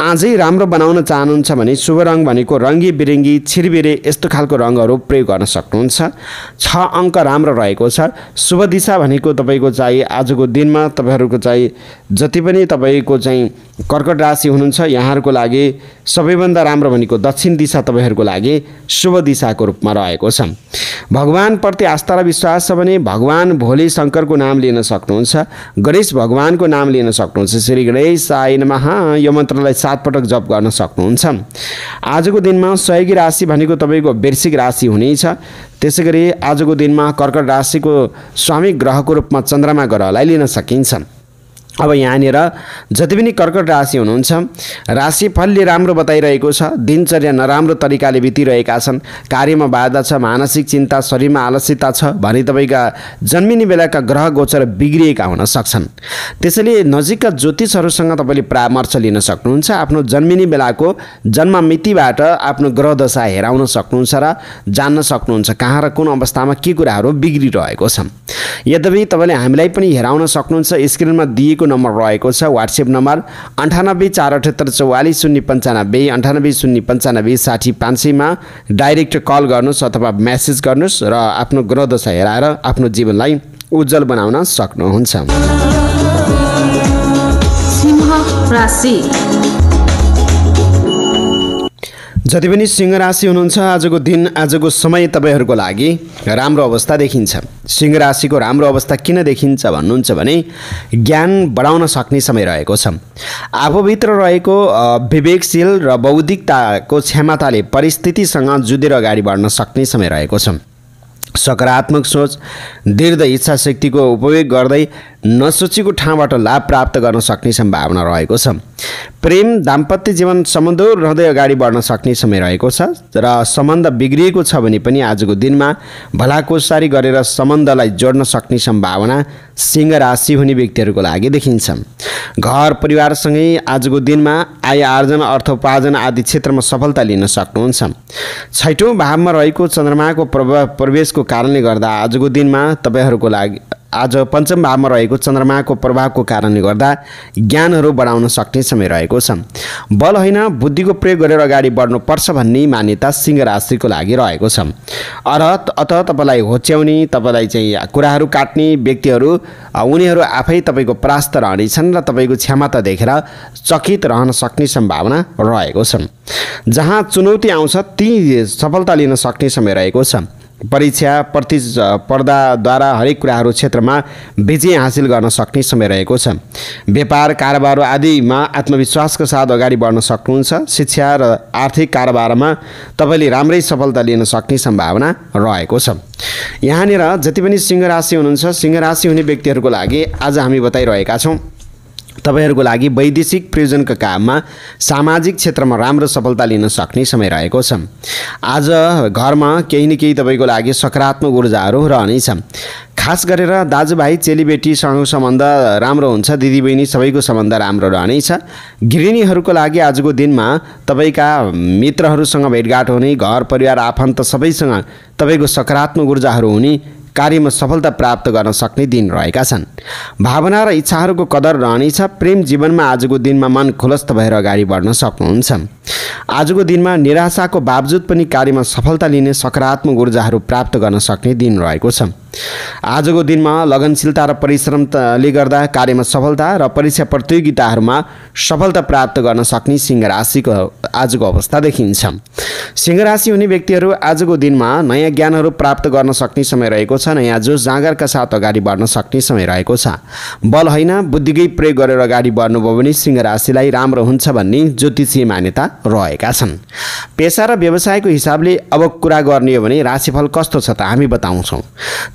A: आजै राम्रो बनाउन चाहनुहुन्छ भने शुभ रङ भनेको रङ्गी बिरङ्गी छिरबिरे यस्तो खालको रङहरू प्रयोग गर्न सक्नुहुन्छ। छ अङ्क राम्रो रहेको छ। शुभ दिशा भनेको तपाईँको चाहिँ आजको दिनमा तपाईँहरूको चाहिँ जति पनि तपाईँको चाहिँ कर्कट राशि हुनुहुन्छ यहाँहरूको लागि सबैभन्दा राम्रो भनेको दक्षिण दिशा तपाईँहरूको लागि शुभ दिशाको रूपमा रहेको छ। भगवान्प्रति आस्था र विश्वास छ भने भगवान् भोलि शङ्करको नाम लिन सक्नुहुन्छ गणेश भगवान्को नाम लिन सक्नुहुन्छ श्री गणेश आइ नमः यो मन्त्रलाई सातपटक जप गर्न सक्नुहुन्छ। आजको दिनमा सहयोगी राशि भनेको तपाईँको वृश्चिक राशि हुनेछ त्यसै गरी आजको दिनमा कर्कट राशिको स्वामी ग्रहको रूपमा चन्द्रमा ग्रहलाई लिन सकिन्छ। अब यहाँनिर जति पनि कर्कट राशि हुनुहुन्छ राशिफलले राम्रो बताइरहेको छ दिनचर्या नराम्रो तरिकाले बितिरहेका छन् कार्यमा बाधा छ मानसिक चिन्ता शरीरमा आलस्यता छ भने तपाईँका जन्मिने बेलाका ग्रह गोचर बिग्रिएका हुन सक्छन्। त्यसैले नजिकका ज्योतिषहरूसँग तपाईँले परामर्श लिन सक्नुहुन्छ आफ्नो जन्मिने बेलाको जन्म मितिबाट आफ्नो ग्रह दशा हेराउन सक्नुहुन्छ र जान्न सक्नुहुन्छ कहाँ र कुन अवस्थामा के कुराहरू बिग्रिरहेको छ यद्यपि तपाईँले हामीलाई पनि हेराउन सक्नुहुन्छ स्क्रिनमा दिएको दिएको नम्बर रहेको छ वाट्सएप नम्बर अन्ठानब्बे चार अठहत्तर चौवालिस शून्य पन्चानब्बे अन्ठानब्बे शून्य पन्चानब्बे साठी पाँच सयमा डाइरेक्ट कल गर्नुहोस् अथवा म्यासेज गर्नुहोस् र आफ्नो ग्रह दशा हेराएर आफ्नो जीवनलाई उज्जवल बनाउन सक्नुहुन्छ। जति पनि सिंह राशि हुनुहुन्छ आजको दिन आजको समय तपाईँहरूको लागि राम्रो अवस्था देखिन्छ। सिंह राशिको राम्रो अवस्था किन देखिन्छ भन्नुहुन्छ भने ज्ञान बढाउन सक्ने समय रहेको छ। आफूभित्र रहेको विवेकशील र बौद्धिकताको क्षमताले परिस्थितिसँग जुधेर अगाडि बढ्न सक्ने समय रहेको छ। सकारात्मक सोच दृढ इच्छा शक्तिको उपयोग गर्दै नसोचेको ठाउँबाट लाभ प्राप्त गर्न सक्ने सम्भावना रहेको छ। प्रेम दाम्पत्य जीवन समदूर रहँदै अगाडि बढ्न सक्ने समय रहेको छ र सम्बन्ध बिग्रिएको छ भने पनि आजको दिनमा भलाकोसारी गरेर सम्बन्धलाई जोड्न सक्ने सम्भावना सिंह राशि हुने व्यक्तिहरूको लागि देखिन्छ। घर परिवारसँगै आजको दिनमा आय आर्जन अर्थोपार्जन आदि क्षेत्रमा सफलता लिन सक्नुहुन्छ। छैटौँ भावमा रहेको चन्द्रमाको प्रभाव प्रवेशको कारणले गर्दा आजको दिनमा तपाईँहरूको लागि आज पञ्चम भावमा रहेको चन्द्रमाको प्रभावको कारणले गर्दा ज्ञानहरू बढाउन सक्ने समय रहेको छ। बल होइन बुद्धिको प्रयोग गरेर अगाडि बढ्नुपर्छ भन्ने मान्यता सिंह राशिको लागि रहेको छ। अर अत तपाईँलाई होच्याउने तपाईँलाई चाहिँ कुराहरू काट्ने व्यक्तिहरू उनीहरू आफै तपाईँको परास्त रहनेछन् र तपाईँको क्षमता देखेर चकित रहन सक्ने सम्भावना रहेको छ। जहाँ चुनौती आउँछ ती सफलता लिन सक्ने समय रहेको छ। परीक्षा प्रतिस्पर्धाद्वारा हरेक कुराहरू क्षेत्रमा विजय हासिल गर्न सक्ने समय रहेको छ। व्यापार कारोबार आदिमा आत्मविश्वासको साथ अगाडि बढ्न सक्नुहुन्छ। शिक्षा र आर्थिक कारोबारमा तपाईँले राम्रै सफलता लिन सक्ने सम्भावना रहेको छ। यहाँनिर जति पनि सिंह राशि हुनुहुन्छ सिंह राशि हुने व्यक्तिहरूको लागि आज हामी बताइरहेका छौँ। तपाईँहरूको लागि वैदेशिक प्रयोजनका काममा सामाजिक क्षेत्रमा राम्रो सफलता लिन सक्ने समय रहेको छ। आज घरमा केही न केही तपाईँको लागि सकारात्मक ऊर्जाहरू रहनेछ। खास गरेर दाजुभाइ चेलीबेटीसँग सम्बन्ध राम्रो हुन्छ दिदीबहिनी सबैको सम्बन्ध राम्रो रहनेछ। गृहिणीहरूको लागि आजको दिनमा तपाईँका मित्रहरूसँग भेटघाट हुने घर परिवार आफन्त सबैसँग तपाईँको सकारात्मक ऊर्जाहरू हुने कार्यमा सफलता प्राप्त गर्न सक्ने दिन रहेका छन्। भावना र इच्छाहरूको कदर रहनेछ। प्रेम जीवनमा आजको दिनमा मन खुलस्त भएर अगाडि बढ्न सक्नुहुन्छ। आजको दिनमा निराशाको बावजुद पनि कार्यमा सफलता लिने सकारात्मक ऊर्जाहरू प्राप्त गर्न सक्ने दिन रहेको छ। आजको दिनमा लगनशीलता र परिश्रमले गर्दा कार्यमा सफलता र परीक्षा प्रतियोगिताहरूमा सफलता प्राप्त गर्न सक्ने सिंह राशिको आजको अवस्था देखिन्छ। सिंह राशि हुने व्यक्तिहरू आजको दिनमा नयाँ ज्ञानहरू प्राप्त गर्न सक्ने समय रहेको छ नयाँ जोस जाँगरका साथ अगाडि बढ्न सक्ने समय रहेको छ। बल होइन बुद्धिकै प्रयोग गरेर अगाडि बढ्नुभयो भने सिंह राशिलाई राम्रो हुन्छ भन्ने ज्योतिषीय मान्यता रहेका छन्। पेसा र व्यवसायको हिसाबले अब कुरा गर्ने हो भने राशिफल कस्तो छ त हामी बताउँछौँ।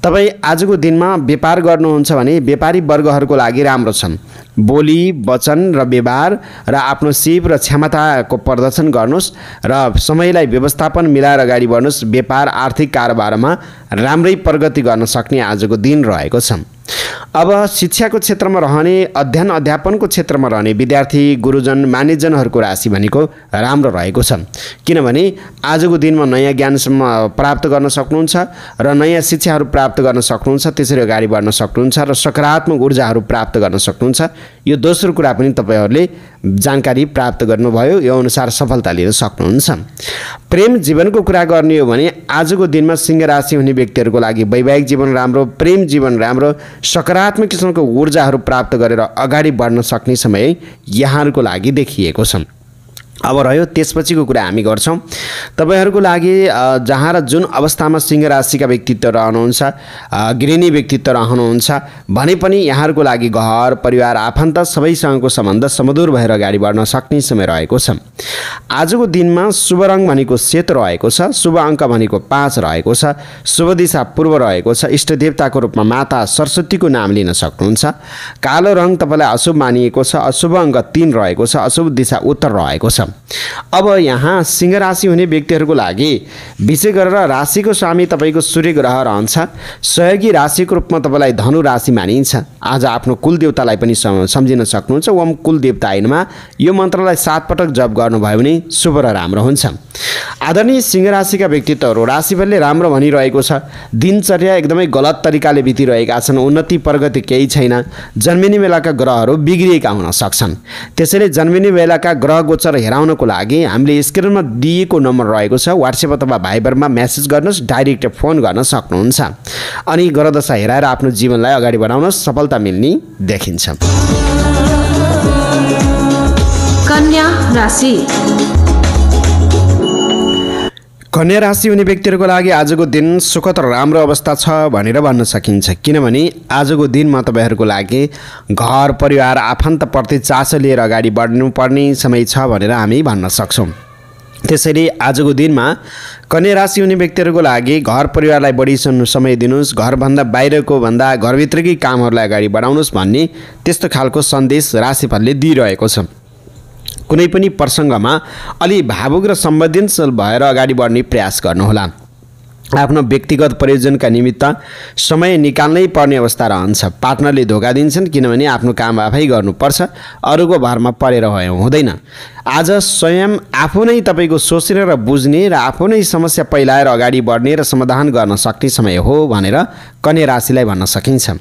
A: तपाईँ आजको दिनमा व्यापार गर्नुहुन्छ भने व्यापारी वर्गहरूको लागि राम्रो छन्। बोली वचन र व्यवहार र आफ्नो सिप र क्षमताको प्रदर्शन गर्नुहोस् र समयलाई व्यवस्थापन मिलाएर अगाडि बढ्नुहोस्। व्यापार आर्थिक कारोबारमा राम्रै प्रगति गर्न सक्ने आजको दिन रहेको छ। अब शिक्षाको क्षेत्रमा रहने अध्ययन अध्यापनको क्षेत्रमा रहने विद्यार्थी गुरुजन मानिसजनहरूको राशि भनेको राम्रो रहेको छ। किनभने आजको दिनमा नयाँ ज्ञानसम्म प्राप्त गर्न सक्नुहुन्छ र नयाँ शिक्षाहरू प्राप्त गर्न सक्नुहुन्छ त्यसरी अगाडि बढ्न सक्नुहुन्छ र सकारात्मक ऊर्जाहरू प्राप्त गर्न सक्नुहुन्छ। यो दोस्रो कुरा पनि तपाईँहरूले जानकारी प्राप्त गर्नुभयो यो अनुसार सफलता लिन सक्नुहुन्छ। प्रेम जीवनको कुरा गर्ने हो भने आजको दिनमा सिंह राशि हुने व्यक्तिहरूको लागि वैवाहिक जीवन राम्रो प्रेम जीवन राम्रो सकारात्मक किसिमको ऊर्जाहरू प्राप्त गरेर अगाडि बढ्न सक्ने समय यहाँहरूको लागि देखिएको छ। अब रह्यो त्यसपछिको कुरा हामी गर्छौँ। तपाईँहरूको लागि जहाँ र जुन अवस्थामा सिंह राशिका व्यक्तित्व रहनुहुन्छ गृहिणी व्यक्तित्व रहनुहुन्छ भने पनि यहाँहरूको लागि घर परिवार आफन्त सबैसँगको सम्बन्ध सुमधुर भएर अगाडि बढ्न सक्ने समय रहेको छ। आजको दिनमा शुभ रङ भनेको सेतो रहेको छ शुभ अङ्क भनेको पाँच रहेको छ शुभ दिशा पूर्व रहेको छ। इष्ट देवताको रूपमा माता सरस्वतीको नाम लिन सक्नुहुन्छ। कालो रङ तपाईँलाई अशुभ मानिएको छ अशुभ अङ्क तिन रहेको छ अशुभ दिशा उत्तर रहेको छ। अब यहाँ सिंह राशि हुने व्यक्तिहरूको लागि विशेष गरेर राशिको स्वामी तपाईँको सूर्य ग्रह रहन्छ। सहयोगी राशिको रूपमा तपाईँलाई धनु राशि मानिन्छ। आज आफ्नो कुल देवतालाई पनि सम- सम्झिन सक्नुहुन्छ। ओम कुल देवता ऐनमा यो मन्त्रलाई सात पटक जप गर्नुभयो भने शुभ र राम्रो हुन्छ। आदरणीय सिंह राशिका व्यक्तित्वहरू राशिफलले राम्रो भनिरहेको छ। दिनचर्या एकदमै गलत तरिकाले बितिरहेका छन्। उन्नति प्रगति केही छैन। जन्मिने बेलाका ग्रहहरू बिग्रिएका हुन सक्छन्। त्यसैले जन्मिने बेलाका ग्रह गोचर हेराउनको लागि हामीले स्क्रिनमा दिएको नम्बर रहेको छ। वाट्सएप अथवा भाइबरमा म्यासेज गर्नुहोस् डाइरेक्ट फोन गर्न सक्नुहुन्छ। अनि ग्रहदशा हेराएर आफ्नो जीवनलाई अगाडि बढाउन सफलता मिल्ने देखिन्छ।
B: कन्या राशि।
A: कन्या राशि हुने व्यक्तिहरूको लागि आजको दिन सुखद र राम्रो अवस्था छ भनेर भन्न सकिन्छ। किनभने आजको दिनमा तपाईँहरूको लागि घर परिवार आफन्तप्रति चासो लिएर अगाडि बढ्नुपर्ने समय छ भनेर हामी भन्न सक्छौँ। त्यसैले आजको दिनमा कन्या राशि हुने व्यक्तिहरूको लागि घर परिवारलाई बढी सम- समय दिनुहोस्। घरभन्दा बाहिरको भन्दा घरभित्रकै कामहरूलाई अगाडि बढाउनुहोस् भन्ने त्यस्तो खालको सन्देश राशिफलले दिइरहेको छ। कुनै पनि प्रसङ्गमा अलि भावुक र संवेदनशील भएर अगाडि बढ्ने प्रयास गर्नुहोला। आफ्नो व्यक्तिगत प्रयोजनका निमित्त समय निकाल्नै पर्ने अवस्था रहन्छ। पार्टनरले धोका दिन्छन् किनभने आफ्नो काम आफै गर्नुपर्छ। अरूको भरमा परेर हुँदैन। आज स्वयं आफू नै तपाईँको सोच्ने र बुझ्ने र आफू नै समस्या पहिलाएर अगाडि बढ्ने र समाधान गर्न सक्ने समय हो भनेर कन्या राशिलाई भन्न सकिन्छ।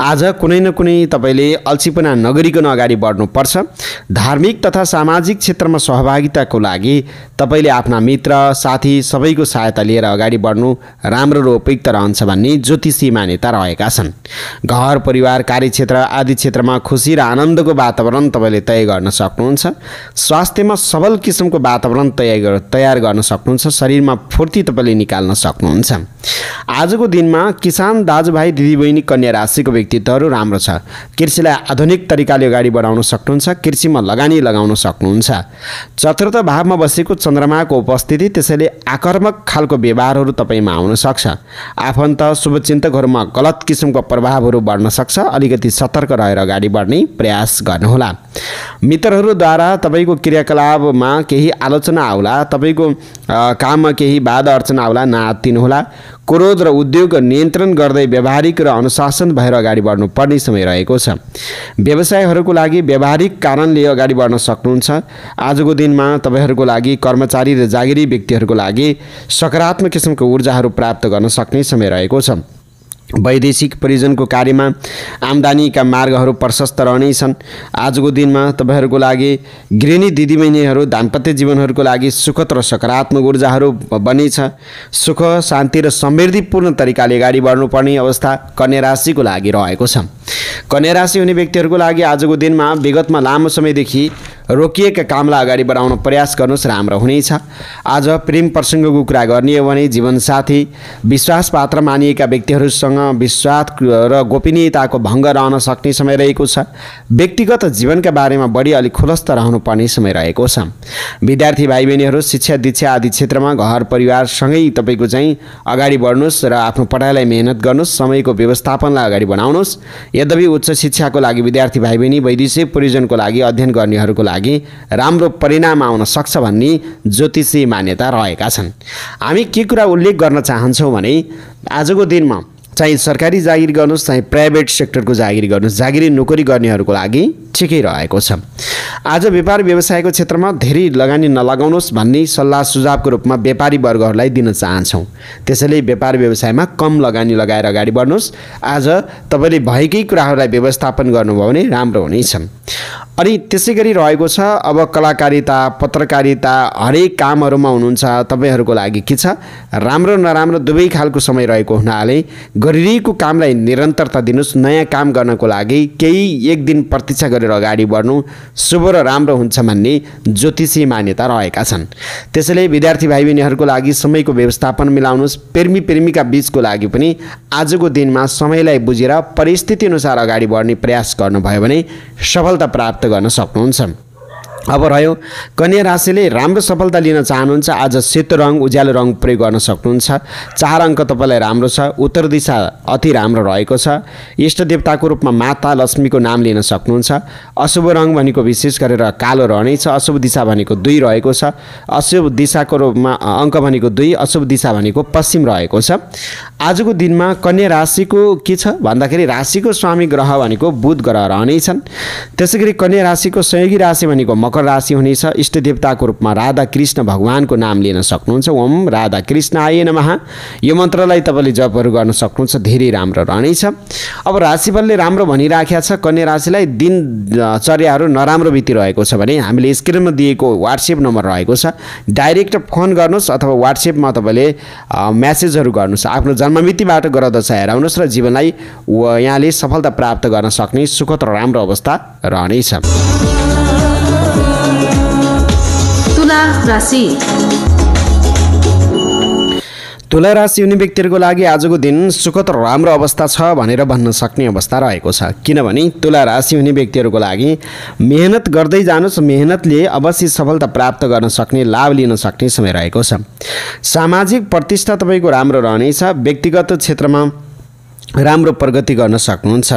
A: आज कुनै न कुनै तपाईँले अल्छीपना नगरिकन अगाडि बढ्नुपर्छ। धार्मिक तथा सामाजिक क्षेत्रमा सहभागिताको लागि तपाईँले आफ्ना मित्र साथी सबैको सहायता लिएर अगाडि बढ्नु राम्रो र उपयुक्त रहन्छ भन्ने ज्योतिषी मान्यता रहेका छन्। घर परिवार कार्यक्षेत्र आदि क्षेत्रमा खुसी र आनन्दको वातावरण तपाईँले तय गर्न सक्नुहुन्छ। स्वास्थ्यमा सबल किसिमको वातावरण तयार तयार गर्न सक्नुहुन्छ शरीरमा फुर्ती तपाईँले निकाल्न सक्नुहुन्छ। आजको दिनमा किसान दाजुभाइ दिदीबहिनी कन्या राशिको व्यक्तित्वहरू राम्रो छ। कृषिलाई आधुनिक तरिकाले अगाडि बढाउन सक्नुहुन्छ कृषिमा लगानी लगाउन सक्नुहुन्छ। चतुर्थ भावमा बसेको चन्द्रमाको उपस्थिति त्यसैले आक्रामक खालको व्यवहारहरू तपाईँमा आउन सक्छ। आफन्त शुभचिन्तकहरूमा गलत किसिमको प्रभावहरू बढ्न सक्छ अलिकति सतर्क रहेर अगाडि बढ्ने प्रयास गर्नुहोला। मित्रहरूद्वारा तपाईँको क्रियाकलापमा केही आलोचना आउला तपाईँको काममा केही बाधा अर्चना आउला नआत्तिनुहोला क्रोध र उद्योग नियन्त्रण गर्दै व्यावहारिक र अनुशासन भएर अगाडि बढ्नुपर्ने समय रहेको छ। व्यवसायहरूको लागि व्यावहारिक कारणले अगाडि बढ्न सक्नुहुन्छ। आजको दिनमा तपाईँहरूको लागि कर्मचारी र जागिरी व्यक्तिहरूको लागि सकारात्मक किसिमको ऊर्जाहरू प्राप्त गर्न सक्ने समय रहेको छ। वैदेशिक परिजनको कार्यमा आम्दानीका मार्गहरू प्रशस्त रहनेछन्। आजको दिनमा तपाईँहरूको लागि गृहिणी दिदीबहिनीहरू दाम्पत्य जीवनहरूको लागि सुखद र सकारात्मक ऊर्जाहरू बनेछ सुख शान्ति र समृद्धिपूर्ण तरिकाले अगाडि बढ्नुपर्ने अवस्था कन्या राशिको लागि रहेको छ। कन्या राशि हुने व्यक्तिहरूको लागि आजको दिनमा विगतमा लामो समयदेखि रोकिएका कामलाई अगाडि बढाउन प्रयास गर्नुहोस् राम्रो हुनेछ। आज प्रेम प्रसङ्गको कुरा गर्ने हो भने जीवनसाथी विश्वासपात्र मानिएका व्यक्तिहरूसँग विश्वास र गोपनीयताको भङ्ग रहन सक्ने समय रहेको छ। व्यक्तिगत जीवनका बारेमा बढी अलिक खुलस्त रहनुपर्ने समय रहेको छ। विद्यार्थी भाइ बहिनीहरू शिक्षा दीक्षा आदि क्षेत्रमा घर परिवारसँगै तपाईँको चाहिँ अगाडि बढ्नुहोस् र आफ्नो पढाइलाई मेहनत गर्नुहोस् समयको व्यवस्थापनलाई अगाडि बढाउनुहोस्। यद्यपि उच्च शिक्षाको लागि विद्यार्थी भाइ बहिनी वैदेशिक प्रयोजनको लागि अध्ययन गर्नेहरूको लागि राम्रो परिणाम आउन सक्छ भन्ने ज्योतिषी मान्यता रहेका छन्। हामी के कुरा उल्लेख गर्न चाहन्छौँ भने आजको दिनमा चाहे सरकारी जागिर गर्नुहोस् चाहे प्राइभेट सेक्टरको जागिर गर्नुहोस्। जागिरी नोकरी गर्नेहरूको लागि ठिकै रहेको छ। आज व्यापार व्यवसायको क्षेत्रमा धेरै लगानी नलगाउनुहोस् भन्ने सल्लाह सुझावको रूपमा व्यापारी वर्गहरूलाई दिन चाहन्छौँ। त्यसैले व्यापार व्यवसायमा कम लगानी लगाएर अगाडि बढ्नुहोस्। आज तपाईँले भएकै कुराहरूलाई व्यवस्थापन गर्नुभयो भने राम्रो हुनेछ। अनि त्यसै गरी रहेको छ अब कलाकारिता पत्रकारिता हरेक कामहरूमा हुनुहुन्छ तपाईँहरूको लागि के छ? राम्रो नराम्रो दुवै खालको समय रहेको हुनाले गरिरहेको कामलाई निरन्तरता दिनुहोस् नयाँ काम गर्नको लागि केही एक दिन प्रतीक्षा गरेर अगाडि बढ्नु शुभ र राम्रो हुन्छ भन्ने ज्योतिषी मान्यता रहेका छन्। त्यसैले विद्यार्थी भाइ बहिनीहरूको लागि समयको व्यवस्थापन मिलाउनुहोस् प्रेमी प्रेमीका बिचको लागि पनि आजको दिनमा समयलाई बुझेर परिस्थिति अनुसार अगाडि बढ्ने प्रयास गर्नुभयो भने सफलता प्राप्त गर्न सक्नुहुन्छ अब रह्यो। कन्या राशिले राम्रो सफलता लिन चाहनुहुन्छ। आज सेतो रङ उज्यालो रङ प्रयोग गर्न सक्नुहुन्छ। चार अङ्क तपाईँलाई राम्रो छ। उत्तर दिशा अति राम्रो रहेको छ। इष्ट देवताको रूपमा माता लक्ष्मीको नाम लिन सक्नुहुन्छ। अशुभ रङ भनेको विशेष गरेर कालो रहनेछ अशुभ दिशा भनेको दुई रहेको छ। अशुभ दिशाको रूपमा अङ्क भनेको दुई। अशुभ दिशा भनेको पश्चिम रहेको छ। आजको दिनमा कन्या राशिको के छ? भन्दाखेरि राशिको स्वामी ग्रह भनेको बुध ग्रह रहनेछन्। त्यसै गरी कन्या राशिको सहयोगी राशि भनेको मकर राशि हुनेछ। इष्ट देवताको रूपमा राधा कृष्ण भगवानको नाम लिन सक्नुहुन्छ। ओम राधा कृष्ण आए नमः। यो मन्त्रलाई तपाईँले जपहरू गर्न सक्नुहुन्छ। धेरै राम्रो रहनेछ। अब राशिफलले राम्रो भनिराखेको छ। कन्या राशिलाई दिनचर्याहरू नराम्रो बितिरहेको छ भने हामीले स्क्रिनमा दिएको वाट्सएप नम्बर रहेको छ। डाइरेक्ट फोन गर्नुहोस् अथवा वाट्सएपमा तपाईँले म्यासेजहरू गर्नुहोस्। आफ्नो जन्ममितिबाट गराउँदछ हेराउनुहोस् र जीवनलाई यहाँले सफलता प्राप्त गर्न सक्ने सुखद र राम्रो अवस्था रहनेछ।
B: तुला राशि।
A: तुला राशि हुने व्यक्तिहरूको लागि आजको दिन सुखद र राम्रो अवस्था छ भनेर भन्न सक्ने अवस्था रहेको छ। किनभने तुला राशि हुने व्यक्तिहरूको लागि मेहनत गर्दै जानुहोस् मेहनतले अवश्य सफलता प्राप्त गर्न सक्ने लाभ लिन सक्ने समय रहेको छ। सामाजिक प्रतिष्ठा तपाईँको राम्रो रहनेछ व्यक्तिगत क्षेत्रमा राम्रो प्रगति गर्न सक्नुहुन्छ।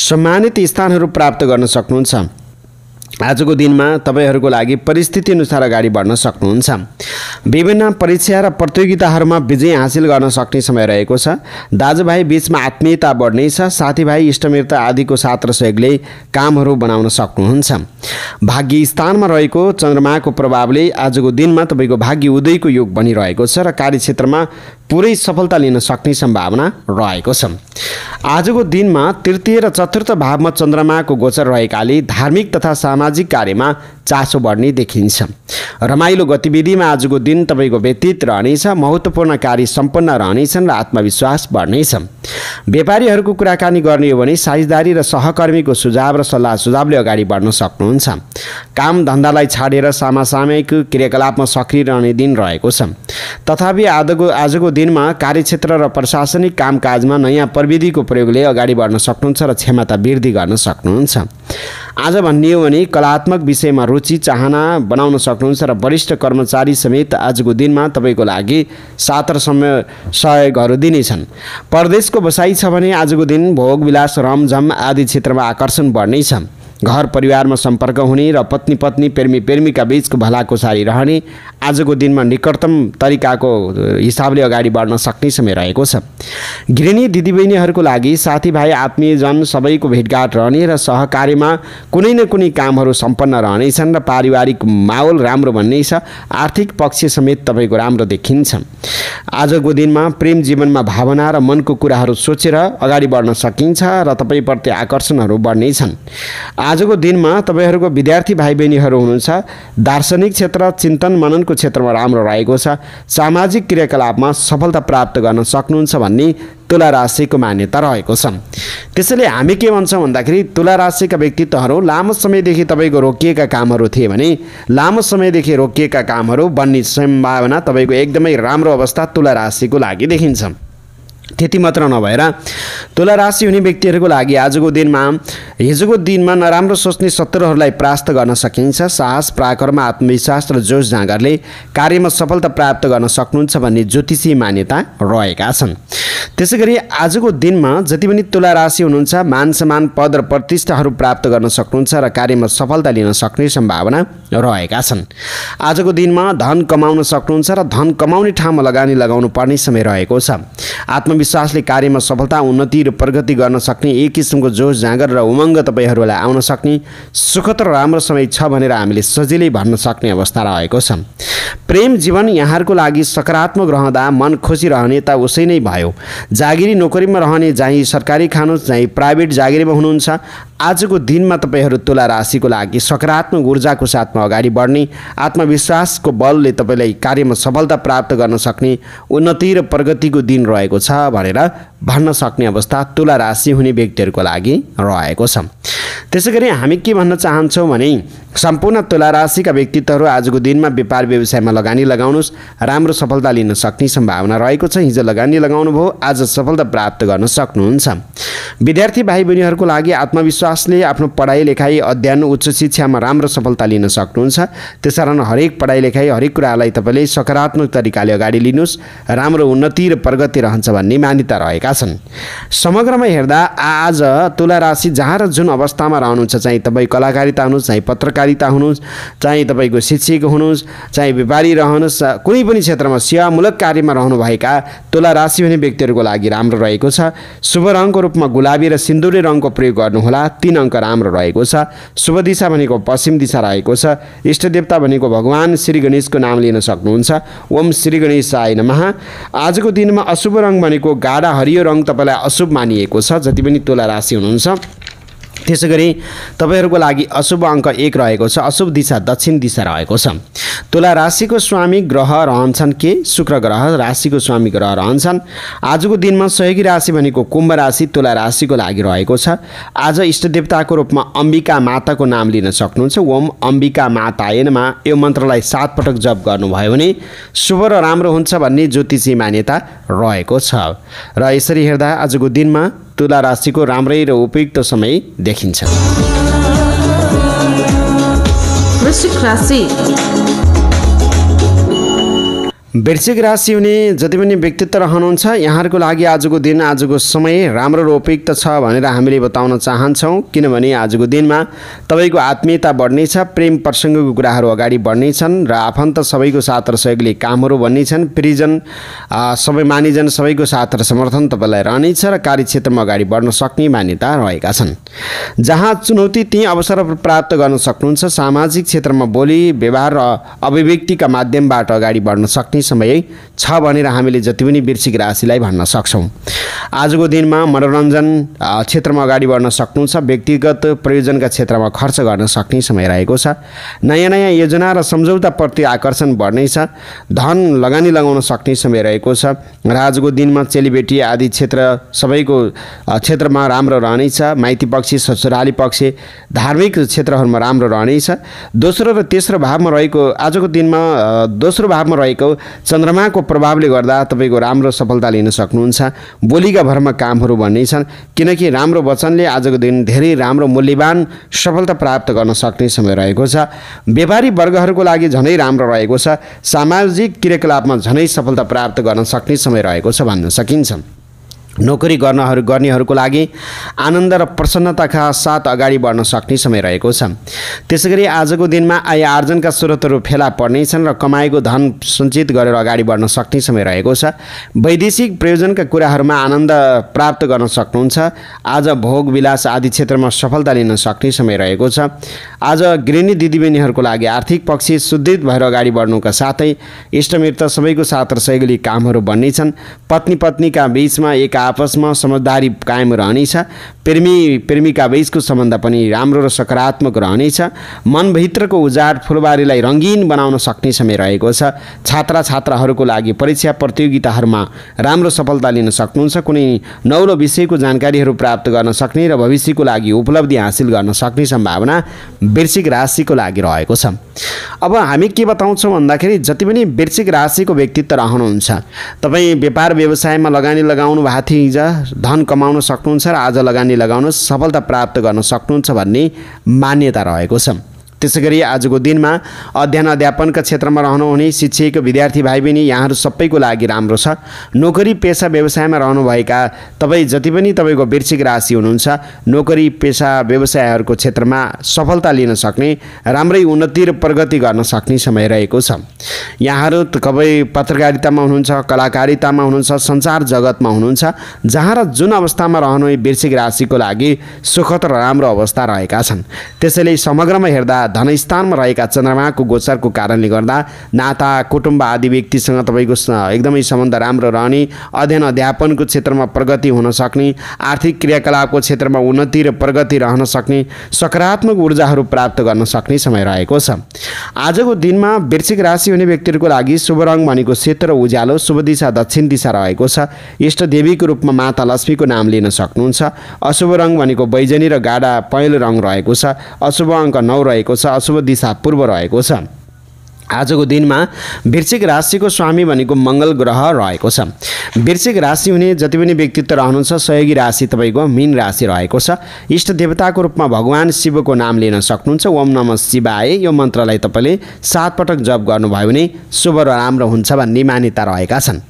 A: सम्मानित स्थानहरू प्राप्त गर्न सक्नुहुन्छ। आजको दिनमा तपाईँहरूको लागि परिस्थिति अनुसार अगाडि बढ्न सक्नुहुन्छ। विभिन्न परीक्षा र प्रतियोगिताहरूमा विजय हासिल गर्न सक्ने समय रहेको छ। दाजुभाइ बिचमा आत्मीयता बढ्नेछ साथीभाइ इष्टमित्र आदिको साथ र सहयोगले कामहरू बनाउन सक्नुहुन्छ। भाग्य स्थानमा रहेको चन्द्रमाको प्रभावले आजको दिनमा तपाईँको भाग्य उदयको योग बनिरहेको छ र कार्यक्षेत्रमा पुरै सफलता लिन सक्ने सम्भावना रहेको छ। आजको दिनमा तृतीय र चतुर्थ भावमा चन्द्रमाको गोचर रहेकाले धार्मिक तथा सामाजिक कार्यमा चासो बढ्ने देखिन्छ। रमाइलो गतिविधिमा आजको दिन तपाईँको व्यतीत रहनेछ महत्त्वपूर्ण कार्य सम्पन्न रहनेछन् र आत्मविश्वास बढ्नेछ। व्यापारीहरूको कुराकानी गर्ने हो भने साझेदारी र सहकर्मीको सुझाव र सल्लाह सुझावले अगाडि बढ्न सक्नुहुन्छ। काम धन्दालाई छाडेर सामासामयिक क्रियाकलापमा सक्रिय रहने दिन रहेको छ। तथापि आजको आजको दिनमा कार्यक्षेत्र र प्रशासनिक कामकाजमा नयाँ प्रविधिको प्रयोगले अगाडि बढ्न सक्नुहुन्छ र क्षमता वृद्धि गर्न सक्नुहुन्छ। आज भन्ने हो भने कलात्मक विषयमा रुचि चाहना बनाउन सक्नुहुन्छ र वरिष्ठ कर्मचारी समेत आजको दिनमा तपाईँको लागि सात र समय सहयोगहरू दिनेछन्। परदेशको बसाइ छ भने आजको दिन भोगविलास रमझम आदि क्षेत्रमा आकर्षण बढ्नेछ। घर परिवारमा सम्पर्क हुने र पत्नी पत्नी प्रेमी प्रेमीका बिचको भलाकुसारी रहने आजको दिनमा निकटतम तरिकाको हिसाबले अगाडि बढ्न सक्ने समय रहेको छ। गृहिणी दिदीबहिनीहरूको लागि साथीभाइ आत्मीयजन सबैको भेटघाट रहने र सहकार्यमा कुनै न कुनै कामहरू सम्पन्न रहनेछन् र पारिवारिक माहौल राम्रो भन्ने छ आर्थिक पक्ष समेत तपाईँको राम्रो देखिन्छ आजको दिनमा प्रेम जीवनमा भावना र मनको कुराहरू सोचेर अगाडि बढ्न सकिन्छ र तपाईँप्रति आकर्षणहरू बढ्नेछन्। आजको दिनमा तपाईँहरूको विद्यार्थी भाइ बहिनीहरू हुनुहुन्छ। दार्शनिक क्षेत्र चिन्तन मननको क्षेत्रमा राम्रो रहेको छ। सामाजिक क्रियाकलापमा सफलता प्राप्त गर्न सक्नुहुन्छ भन्ने तुला राशिको मान्यता रहेको छ। त्यसैले हामी के भन्छौँ भन्दाखेरि तुला राशिका व्यक्तित्वहरू लामो समयदेखि तपाईँको रोकिएका कामहरू थिए भने लामो समयदेखि रोकिएका कामहरू बन्ने सम्भावना तपाईँको एकदमै राम्रो अवस्था तुला राशिको लागि देखिन्छ। त्यति मात्र नभएर तुला राशि हुने व्यक्तिहरूको लागि आजको दिनमा हिजोको दिनमा नराम्रो सोच्ने शत्रुहरूलाई परास्त गर्न सकिन्छ। साहस पराक्रम आत्मविश्वास र जोस जाँगरले कार्यमा सफलता प्राप्त गर्न सक्नुहुन्छ भन्ने ज्योतिषी मान्यता रहेका छन्। त्यसै गरी आजको दिनमा जति पनि तुला राशि हुनुहुन्छ मान सम्मान पद र प्रतिष्ठाहरू प्राप्त गर्न सक्नुहुन्छ र कार्यमा सफलता लिन सक्ने सम्भावना रहेका छन्। आजको दिनमा धन कमाउन सक्नुहुन्छ र धन कमाउने ठाउँमा लगानी लगाउनु पर्ने समय रहेको छ। आत्मविश्वासले कार्यमा सफलता उन्नति र प्रगति गर्न सक्ने एक किसिमको जोस जाँगर र उमङ्ग तपाईँहरूलाई आउन सक्ने सुखद र राम्रो समय छ भनेर हामीले सजिलै भन्न सक्ने अवस्था रहेको छ। प्रेम जीवन यहाँहरूको लागि सकारात्मक रहँदा मन खुसी रहने त उसै नै भयो। जागिरी नोकरीमा रहने चाहिँ सरकारी खानुहोस् चाहिँ प्राइभेट जागिरीमा हुनुहुन्छ आजको दिनमा तपाईँहरू तुला राशिको लागि सकारात्मक ऊर्जाको साथमा अगाडि बढ्ने आत्मविश्वासको बलले तपाईँलाई कार्यमा सफलता प्राप्त गर्न सक्ने उन्नति र प्रगतिको दिन रहेको छ भनेर भन्न सक्ने अवस्था तुला राशि हुने व्यक्तिहरूको लागि रहेको छ। त्यसै गरी हामी के भन्न चाहन्छौँ भने सम्पूर्ण तुला राशिका व्यक्तित्वहरू आजको दिनमा व्यापार व्यवसायमा लगानी लगाउनुहोस् राम्रो सफलता लिन सक्ने सम्भावना रहेको छ। हिजो लगानी लगाउनु भयो आज सफलता प्राप्त गर्न सक्नुहुन्छ। विद्यार्थी भाइ बहिनीहरूको लागि आत्मविश्वासले आफ्नो पढाइ लेखाइ अध्ययन उच्च शिक्षामा राम्रो सफलता लिन सक्नुहुन्छ। त्यसकारण हरेक पढाइ लेखाइ हरेक कुरालाई तपाईँले सकारात्मक तरिकाले अगाडि लिनुहोस् राम्रो उन्नति र प्रगति रहन्छ भन्ने मान्यता रहेका छन्। समग्रमा हेर्दा आज तुला राशि जहाँ र जुन अवस्थामा रहनुहुन्छ चाहिँ तपाईँ कलाकारिता हुनुहोस् चाहिँ पत्रकारिता हुनुहोस् चाहिँ तपाईँको शिक्षक हुनुहोस् चाहिँ व्यापारी रहनुहोस् कुनै पनि क्षेत्रमा सेवामूलक कार्यमा रहनुभएका तुला राशि हुने व्यक्तिहरूको लागि राम्रो रहेको छ। शुभ रङको रूपमा गुलाबी र सिन्दुरी रङको प्रयोग गर्नुहोला। तिन अङ्क राम्रो रहेको छ। शुभ दिशा भनेको पश्चिम दिशा रहेको छ। इष्ट देवता भनेको भगवान् श्री गणेशको नाम लिन सक्नुहुन्छ। ओम श्री गणेश आय नमः। आजको दिनमा अशुभ रङ भनेको गाढा हरियो रङ तपाईँलाई अशुभ मानिएको छ। जति पनि तुला राशि हुनुहुन्छ। त्यसै गरी तपाईँहरूको लागि अशुभ अङ्क एक रहेको छ। अशुभ दिशा दक्षिण दिशा रहेको छ। तुला राशिको स्वामी ग्रह रहन्छन् के? शुक्र ग्रह राशिको स्वामी ग्रह रहन्छन्। आजको दिनमा सहयोगी राशि भनेको कुम्भ राशि तुला राशिको लागि रहेको छ। आज इष्ट देवताको रूपमा अम्बिका माताको नाम लिन सक्नुहुन्छ। ओम अम्बिका मातायनमा यो मन्त्रलाई सात पटक जप गर्नुभयो भने शुभ र राम्रो हुन्छ भन्ने ज्योतिषी मान्यता रहेको छ। र यसरी हेर्दा आजको दिनमा तुला राशिको राम्रै र उपयुक्त समय देखिन्छ।
B: वृश्चिक राशि
A: हुने जति पनि व्यक्तित्व रहनुहुन्छ यहाँहरूको लागि आजको दिन आजको समय राम्रो र उपयुक्त छ भनेर हामीले बताउन चाहन्छौँ। किनभने आजको दिनमा तपाईँको आत्मीयता बढ्नेछ प्रेम प्रसङ्गको कुराहरू अगाडि बढ्नेछन् र आफन्त सबैको साथ र सहयोगले कामहरू बन्नेछन्। प्रिजन सबै मानिजन सबैको साथ र समर्थन तपाईँलाई रहनेछ र कार्यक्षेत्रमा अगाडि बढ्न सक्ने मान्यता रहेका छन्। जहाँ चुनौती त्यहीँ अवसर प्राप्त गर्न सक्नुहुन्छ। सामाजिक क्षेत्रमा बोली व्यवहार र अभिव्यक्तिका माध्यमबाट अगाडि बढ्न सक्ने समय छ भनेर हामीले जति पनि वृश्चिक राशिलाई भन्न सक्छौँ। आजको दिनमा मनोरञ्जन क्षेत्रमा अगाडि बढ्न सक्नुहुन्छ व्यक्तिगत प्रयोजनका क्षेत्रमा खर्च गर्न सक्ने समय रहेको छ। नयाँ नयाँ योजना र सम्झौताप्रति आकर्षण बढ्नेछ धन लगानी लगाउन सक्ने समय रहेको छ। र आजको दिनमा चेलीबेटी आदि क्षेत्र सबैको क्षेत्रमा राम्रो रहनेछ माइती पक्ष ससुराली पक्ष धार्मिक क्षेत्रहरूमा राम्रो रहनेछ दोस्रो र तेस्रो भावमा रहेको आजको दिनमा दोस्रो भावमा रहेको चन्द्रमाको प्रभावले गर्दा तपाईँको राम्रो सफलता लिन सक्नुहुन्छ। बोलीका भरमा कामहरू भन्ने छन् किनकि राम्रो वचनले आजको दिन धेरै राम्रो मूल्यवान सफलता प्राप्त गर्न सक्ने समय रहेको छ। व्यापारी वर्गहरूको लागि झनै राम्रो रहेको छ। सामाजिक क्रियाकलापमा झनै सफलता प्राप्त गर्न सक्ने समय रहेको छ भन्न सकिन्छ। नोकरी गर्नहरू गर्नेहरूको लागि आनन्द र प्रसन्नताका साथ अगाडि बढ्न सक्ने समय रहेको छ। त्यसै गरी आजको दिनमा आय आर्जनका स्रोतहरू फेला पर्नेछन् र कमाएको धन सञ्चित गरेर अगाडि बढ्न सक्ने समय रहेको छ। वैदेशिक प्रयोजनका कुराहरूमा आनन्द प्राप्त गर्न सक्नुहुन्छ। आज भोग विलास आदि क्षेत्रमा सफलता लिन सक्ने समय रहेको छ। आज गृहिणी दिदीबहिनीहरूको लागि आर्थिक पक्ष सुदृढ भएर अगाडि बढ्नुका साथै इष्टमित्र सबैको साथ र सहयोगले कामहरू बन्नेछन्। पत्नी पत्नीका बिचमा एक आपसमा समझदारी कायम रहनेछ। प्रेमी प्रेमिका बिचको सम्बन्ध पनि राम्रो र सकारात्मक रहनेछ। मनभित्रको उजाड फुलबारीलाई रङ्गीन बनाउन सक्ने समय रहेको छ। छात्र छात्राहरूको लागि परीक्षा प्रतियोगिताहरूमा राम्रो सफलता लिन सक्नुहुन्छ। कुनै नौलो विषयको जानकारीहरू प्राप्त गर्न सक्ने र भविष्यको लागि उपलब्धि हासिल गर्न सक्ने सम्भावना वृश्चिक राशिको लागि रहेको छ। अब हामी के बताउँछौँ भन्दाखेरि जति पनि वृश्चिक राशिको व्यक्तित्व रहनुहुन्छ तपाईँ व्यापार व्यवसायमा लगानी लगाउनु भएको थियो हिजो धन कमाउन सक्नुहुन्छ र आज लगानी लगाउन सफलता प्राप्त गर्न सक्नुहुन्छ भन्ने मान्यता रहेको छ। त्यसै गरी आजको दिनमा अध्ययन अध्यापनका क्षेत्रमा रहनुहुने शिक्षक विद्यार्थी भाइ बहिनी यहाँहरू सबैको लागि राम्रो छ। नोकरी पेसा व्यवसायमा रहनुभएका तपाईँ जति पनि तपाईँको वृश्चिक राशि हुनुहुन्छ नोकरी पेसा व्यवसायहरूको क्षेत्रमा सफलता लिन सक्ने राम्रै उन्नति र प्रगति गर्न सक्ने समय रहेको छ। यहाँहरू तपाईँ पत्रकारितामा हुनुहुन्छ कलाकारितामा हुनुहुन्छ सञ्चार जगतमा हुनुहुन्छ जहाँ र जुन अवस्थामा रहनु वृश्चिक राशिको लागि सुखद र राम्रो अवस्था रहेका छन्। त्यसैले समग्रमा हेर्दा धनस्थानमा रहेका चन्द्रमाको गोचरको कारणले गर्दा नाता कुटुम्ब आदि व्यक्तिसँग तपाईँको एकदमै सम्बन्ध राम्रो रहने अध्ययन अध्यापनको क्षेत्रमा प्रगति हुन सक्ने आर्थिक क्रियाकलापको क्षेत्रमा उन्नति र प्रगति रहन सक्ने सकारात्मक ऊर्जाहरू प्राप्त गर्न सक्ने समय रहेको छ। आजको दिनमा वृश्चिक राशि हुने व्यक्तिहरूको लागि शुभ रङ भनेको सेतो र उज्यालो शुभ दिशा दक्षिण दिशा रहेको छ। इष्ट देवीको रूपमा माता लक्ष्मीको नाम लिन सक्नुहुन्छ। अशुभ रङ भनेको बैजनी र गाडा पहेँलो रङ रहेको छ। अशुभ अङ्क नौ रहेको अशुभ दिशा पूर्व रहेको छ। आजको दिनमा वृश्चिक राशिको स्वामी भनेको मङ्गल ग्रह रहेको छ। वृश्चिक राशि हुने जति पनि व्यक्तित्व रहनुहुन्छ सहयोगी राशि तपाईँको मीन राशि रहेको छ। इष्ट देवताको रूपमा भगवान् शिवको नाम लिन सक्नुहुन्छ। ओम नम शिवाय यो मन्त्रलाई तपाईँले सात पटक जप गर्नुभयो भने शुभ र राम्रो हुन्छ भन्ने मान्यता रहेका छन्।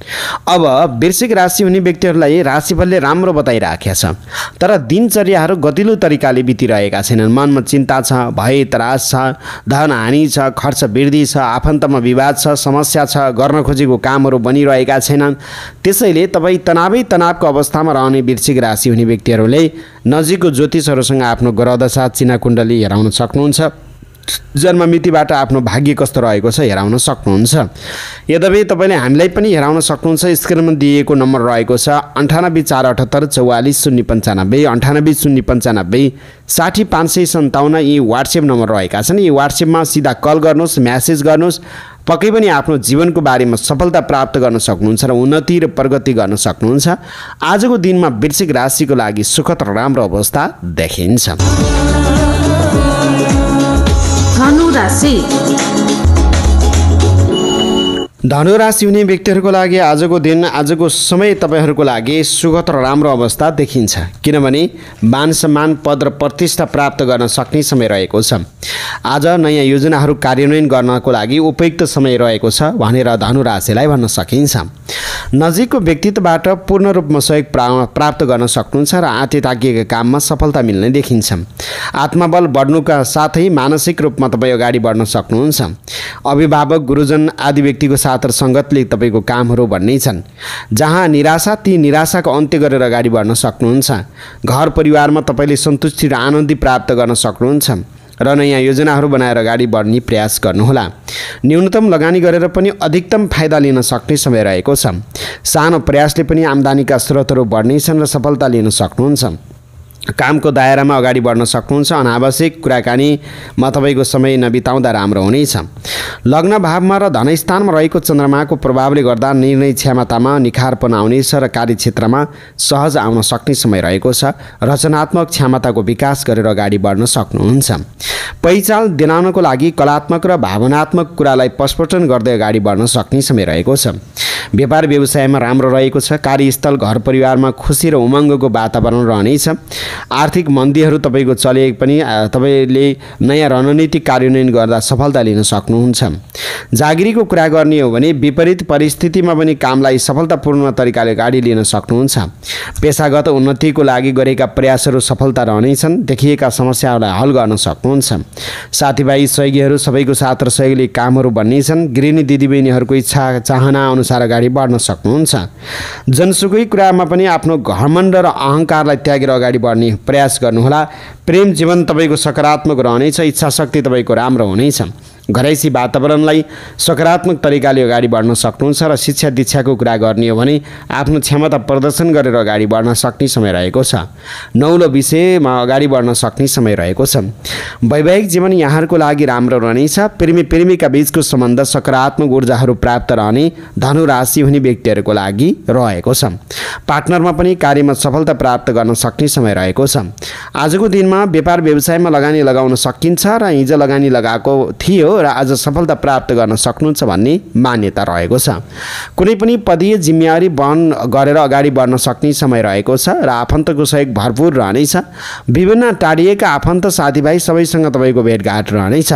A: अब वृश्चिक राशि हुने व्यक्तिहरूलाई राशिफलले राम्रो बताइराखेका छ। तर दिनचर्याहरू गतिलो तरिकाले बितिरहेका छैनन्। मनमा चिन्ता छ भय त्रास छ धन हानि छ खर्च वृद्धि छ आफन्तमा विवाद छ समस्या छ गर्न खोजेको कामहरू बनिरहेका छैनन्। त्यसैले तपाईँ तनावै तनावको अवस्थामा रहने वृश्चिक राशि हुने व्यक्तिहरूले नजिकको ज्योतिषहरूसँग आफ्नो ग्रहदशा चिनाकुण्डली हेराउन सक्नुहुन्छ। जन्म मितिबाट आफ्नो भाग्य कस्तो रहेको छ हेराउन सक्नुहुन्छ। यद्यपि तपाईँले हामीलाई पनि हेराउन सक्नुहुन्छ स्क्रिनमा दिएको नम्बर रहेको छ अन्ठानब्बे चार अठहत्तर चौवालिस शून्य पन्चानब्बे अन्ठानब्बे शून्य पन्चानब्बे साठी पाँच सय सन्ताउन्न यी वाट्सएप नम्बर रहेका छन्। यी वाट्सएपमा सिधा कल गर्नुहोस् म्यासेज गर्नुहोस् पक्कै पनि आफ्नो जीवनको बारेमा सफलता प्राप्त गर्न सक्नुहुन्छ र उन्नति र प्रगति गर्न सक्नुहुन्छ। आजको दिनमा वृश्चिक राशिको लागि सुखद राम्रो अवस्था देखिन्छ।
B: धनु राशि
A: धनु राशि हुने व्यक्तिहरूको लागि आजको दिन आजको समय तपाईँहरूको लागि सुखद र राम्रो अवस्था देखिन्छ। किनभने मान सम्मान पद र प्रतिष्ठा प्राप्त गर्न सक्ने समय रहेको छ। आज नयाँ योजनाहरू कार्यान्वयन गर्नको लागि उपयुक्त समय रहेको छ भनेर धनु राशिलाई भन्न सकिन्छ। नजिकको व्यक्तित्वबाट पूर्ण रूपमा सहयोग प्रा प्राप्त गर्न सक्नुहुन्छ र आँते ताकिएका काममा सफलता मिल्ने देखिन्छ। आत्मबल बढ्नुका साथै मानसिक रूपमा तपाईँ अगाडि बढ्न सक्नुहुन्छ। अभिभावक गुरुजन आदि व्यक्तिको साथ र सङ्गतले तपाईँको कामहरू भन्ने छन्। जहाँ निराशा ती निराशाको अन्त्य गरेर अगाडि बढ्न सक्नुहुन्छ। घर परिवारमा तपाईँले सन्तुष्टि र आनन्दी प्राप्त गर्न सक्नुहुन्छ र नयाँ योजनाहरू बनाएर अगाडि बढ्ने प्रयास गर्नुहोला। न्यूनतम लगानी गरेर पनि अधिकतम फाइदा लिन सक्ने समय रहेको छ। सानो प्रयासले पनि आम्दानीका स्रोतहरू बढ्नेछन् र सफलता लिन सक्नुहुन्छ। कामको दायरामा अगाडि बढ्न सक्नुहुन्छ। अनावश्यक कुराकानीमा तपाईँको समय नबिताउँदा राम्रो हुनेछ। लग्न भावमा र धनस्थानमा रहेको चन्द्रमाको प्रभावले गर्दा निर्णय क्षमतामा निखारपन आउनेछ र कार्यक्षेत्रमा सहज आउन सक्ने समय रहेको छ। रचनात्मक क्षमताको विकास गरेर अगाडि बढ्न सक्नुहुन्छ। पहिचाल दिलाउनको लागि कलात्मक र भावनात्मक कुरालाई पस्पटन गर्दै अगाडि बढ्न सक्ने समय रहेको छ। व्यापार व्यवसायमा राम्रो रहेको छ। कार्यस्थल घर परिवारमा खुसी र उमङ्गको वातावरण रहनेछ। आर्थिक मन्दीहरू तपाईँको चले पनि तपाईँले नयाँ रणनीति कार्यान्वयन गर्दा सफलता लिन सक्नुहुन्छ। जागिरीको कुरा गर्ने हो भने विपरीत परिस्थितिमा पनि कामलाई सफलतापूर्ण तरिकाले गाडी लिन सक्नुहुन्छ। पेसागत उन्नतिको लागि गरेका प्रयासहरू सफलता रहनेछन् देखिएका समस्याहरूलाई हल गर्न सक्नुहुन्छ। साथीभाइ सहयोगीहरू सबैको साथ र सहयोगले कामहरू बन्नेछन्। गृहिणी दिदीबहिनीहरूको इच्छा चाहना अनुसार अगाडि बढ्न सक्नुहुन्छ। जनसुकै कुरामा पनि आफ्नो घमण्ड र अहङ्कारलाई त्यागेर अगाडि बढ्ने प्रयास गर्नुहोला। प्रेम जीवन तपाईँको सकारात्मक रहनेछ इच्छा शक्ति तपाईँको राम्रो हुनेछ। घरैसी वातावरणलाई सकारात्मक तरिकाले अगाडि बढ्न सक्नुहुन्छ र शिक्षा दीक्षाको कुरा गर्ने हो भने आफ्नो क्षमता प्रदर्शन गरेर अगाडि बढ्न सक्ने समय रहेको छ। नौलो विषयमा अगाडि बढ्न सक्ने समय रहेको छ। वैवाहिक जीवन यहाँहरूको लागि राम्रो रहनेछ प्रेमी प्रेमीका बिचको सम्बन्ध सकारात्मक ऊर्जाहरू प्राप्त रहने धनु राशि हुने व्यक्तिहरूको लागि रहेको छ। पार्टनरमा पनि कार्यमा सफलता प्राप्त गर्न सक्ने समय रहेको छ। आजको दिनमा व्यापार व्यवसायमा लगानी लगाउन सकिन्छ र हिजो लगानी लगाएको थियो र आज सफलता प्राप्त गर्न सक्नुहुन्छ भन्ने मान्यता रहेको छ। कुनै पनि पदीय जिम्मेवारी वहन गरेर अगाडि बढ्न सक्ने समय रहेको छ र आफन्तको सहयोग भरपुर रहनेछ विभिन्न टाढिएका आफन्त साथीभाइ सबैसँग तपाईँको भेटघाट रहनेछ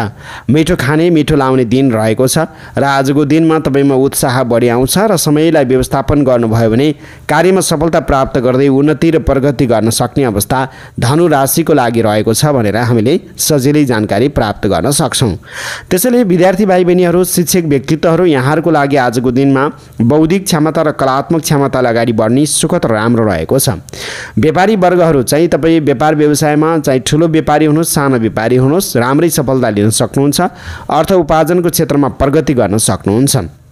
A: मिठो खाने मिठो लाउने दिन रहेको छ र आजको दिनमा तपाईँमा उत्साह बढी आउँछ र समयलाई व्यवस्थापन गर्नुभयो भने कार्यमा सफलता प्राप्त गर्दै उन्नति र प्रगति गर्न सक्ने अवस्था धनु राशिको लागि रहेको छ भनेर हामीले सजिलै जानकारी प्राप्त गर्न सक्छौँ। त्यसैले विद्यार्थी भाइ बहिनीहरू शिक्षक व्यक्तित्वहरू यहाँहरूको लागि आजको दिनमा बौद्धिक क्षमता र कलात्मक क्षमतालाई अगाडि बढ्ने सुखद राम्रो रहेको छ। व्यापारी वर्गहरू चाहिँ तपाईँ व्यापार व्यवसायमा चाहिँ ठुलो व्यापारी हुनुहोस् सानो व्यापारी हुनुहोस् राम्रै सफलता लिन सक्नुहुन्छ अर्थ उपार्जनको क्षेत्रमा प्रगति गर्न सक्नुहुन्छ।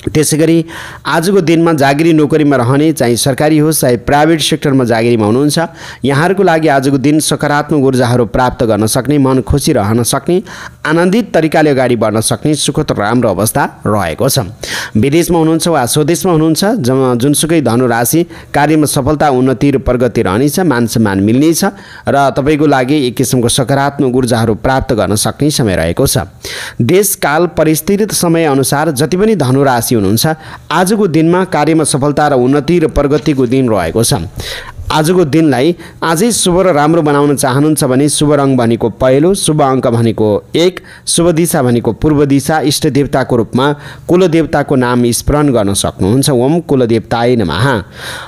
A: त्यसै गरी आजको दिनमा जागिरी नोकरीमा रहने चाहे सरकारी होस् चाहे प्राइभेट सेक्टरमा जागिरीमा हुनुहुन्छ यहाँहरूको लागि आजको दिन सकारात्मक ऊर्जाहरू प्राप्त गर्न सक्ने मन खुसी रहन सक्ने आनन्दित तरिकाले अगाडि बढ्न सक्ने सुखद राम्रो अवस्था रहेको छ। विदेशमा हुनुहुन्छ वा स्वदेशमा हुनुहुन्छ ज जुनसुकै धनुराशि कार्यमा सफलता उन्नति र प्रगति रहनेछ मान सम्मान मिल्नेछ र तपाईँको लागि एक किसिमको सकारात्मक ऊर्जाहरू प्राप्त गर्न सक्ने समय रहेको छ। देशकाल परिस्थिति समय अनुसार जति पनि धनुराशि राशि हुनुहुन्छ। आजको दिनमा कार्यमा सफलता र उन्नति र प्रगतिको दिन रहेको छ। आजको दिनलाई आजै शुभ र राम्रो बनाउन चाहनुहुन्छ भने शुभ रङ भनेको पहिलो शुभ अङ्क भनेको एक शुभ दिशा भनेको पूर्व दिशा इष्ट देवताको रूपमा कुलदेवताको नाम स्मरण गर्न सक्नुहुन्छ। ओम कुलदेवताय नमः।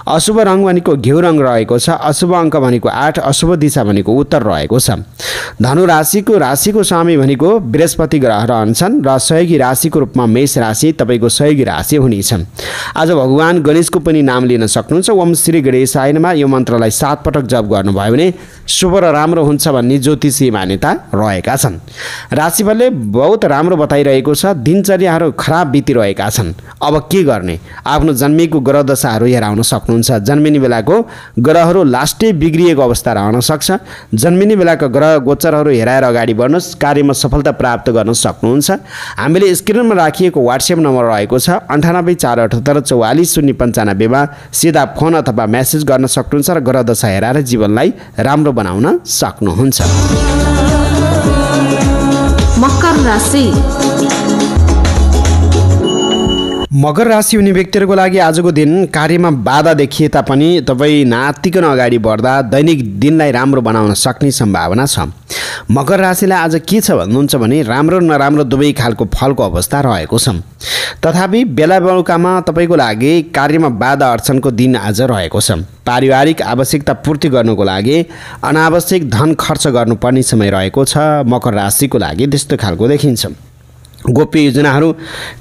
A: अशुभ रङ भनेको घिउ रङ रहेको छ अशुभ अङ्क भनेको आठ अशुभ दिशा भनेको उत्तर रहेको छ। धनु राशिको राशिको स्वामी भनेको बृहस्पति ग्रह रहन्छन् र सहयोगी राशिको रूपमा मेष राशि तपाईँको सहयोगी राशि हुनेछ आज भगवान् गणेशको पनि नाम लिन सक्नुहुन्छ। ओम श्री गणेशायनमा यो मन्त्रलाई सात पटक जप गर्नुभयो भने शुभ र राम्रो हुन्छ भन्ने ज्योतिषी मान्यता रहेका छन्। राशिफलले बहुत राम्रो बताइरहेको छ दिनचर्याहरू खराब बितिरहेका छन्। अब के गर्ने? आफ्नो जन्मिएको ग्रह दशाहरू हेराउन सक्नुहुन्छ। जन्मिने बेलाको ग्रहहरू लास्टै बिग्रिएको अवस्था रहन सक्छ। जन्मिने बेलाको ग्रह गोचरहरू हेराएर अगाडि बढ्नुहोस् कार्यमा सफलता प्राप्त गर्न सक्नुहुन्छ। हामीले स्क्रिनमा राखिएको वाट्सएप नम्बर रहेको छ अन्ठानब्बे चार अठहत्तर चौवालिस शून्य पन्चानब्बेमा सिधा फोन अथवा म्यासेज गर्न सक्नुहुन्छ। र ग्रह दशा हेराएर जीवनलाई राम्रो बनाउन सक्नुहुन्छ।
B: मकर राशि।
A: मकर राशि हुने व्यक्तिहरूको लागि आजको दिन कार्यमा बाधा देखिए तापनि तपाईँ नातिकन अगाडि बढ्दा दैनिक दिनलाई राम्रो बनाउन सक्ने सम्भावना छ। मकर राशिलाई आज के छ भन्नुहुन्छ भने राम्रो नराम्रो दुवै खालको फलको अवस्था रहेको छ। तथापि बेला बेलुकामा तपाईँको लागि कार्यमा बाधा अडचनको दिन आज रहेको छ। पारिवारिक आवश्यकता पूर्ति गर्नुको लागि अनावश्यक धन खर्च गर्नुपर्ने समय रहेको छ। मकर राशिको लागि त्यस्तो खालको देखिन्छ। गोप्य योजनाहरू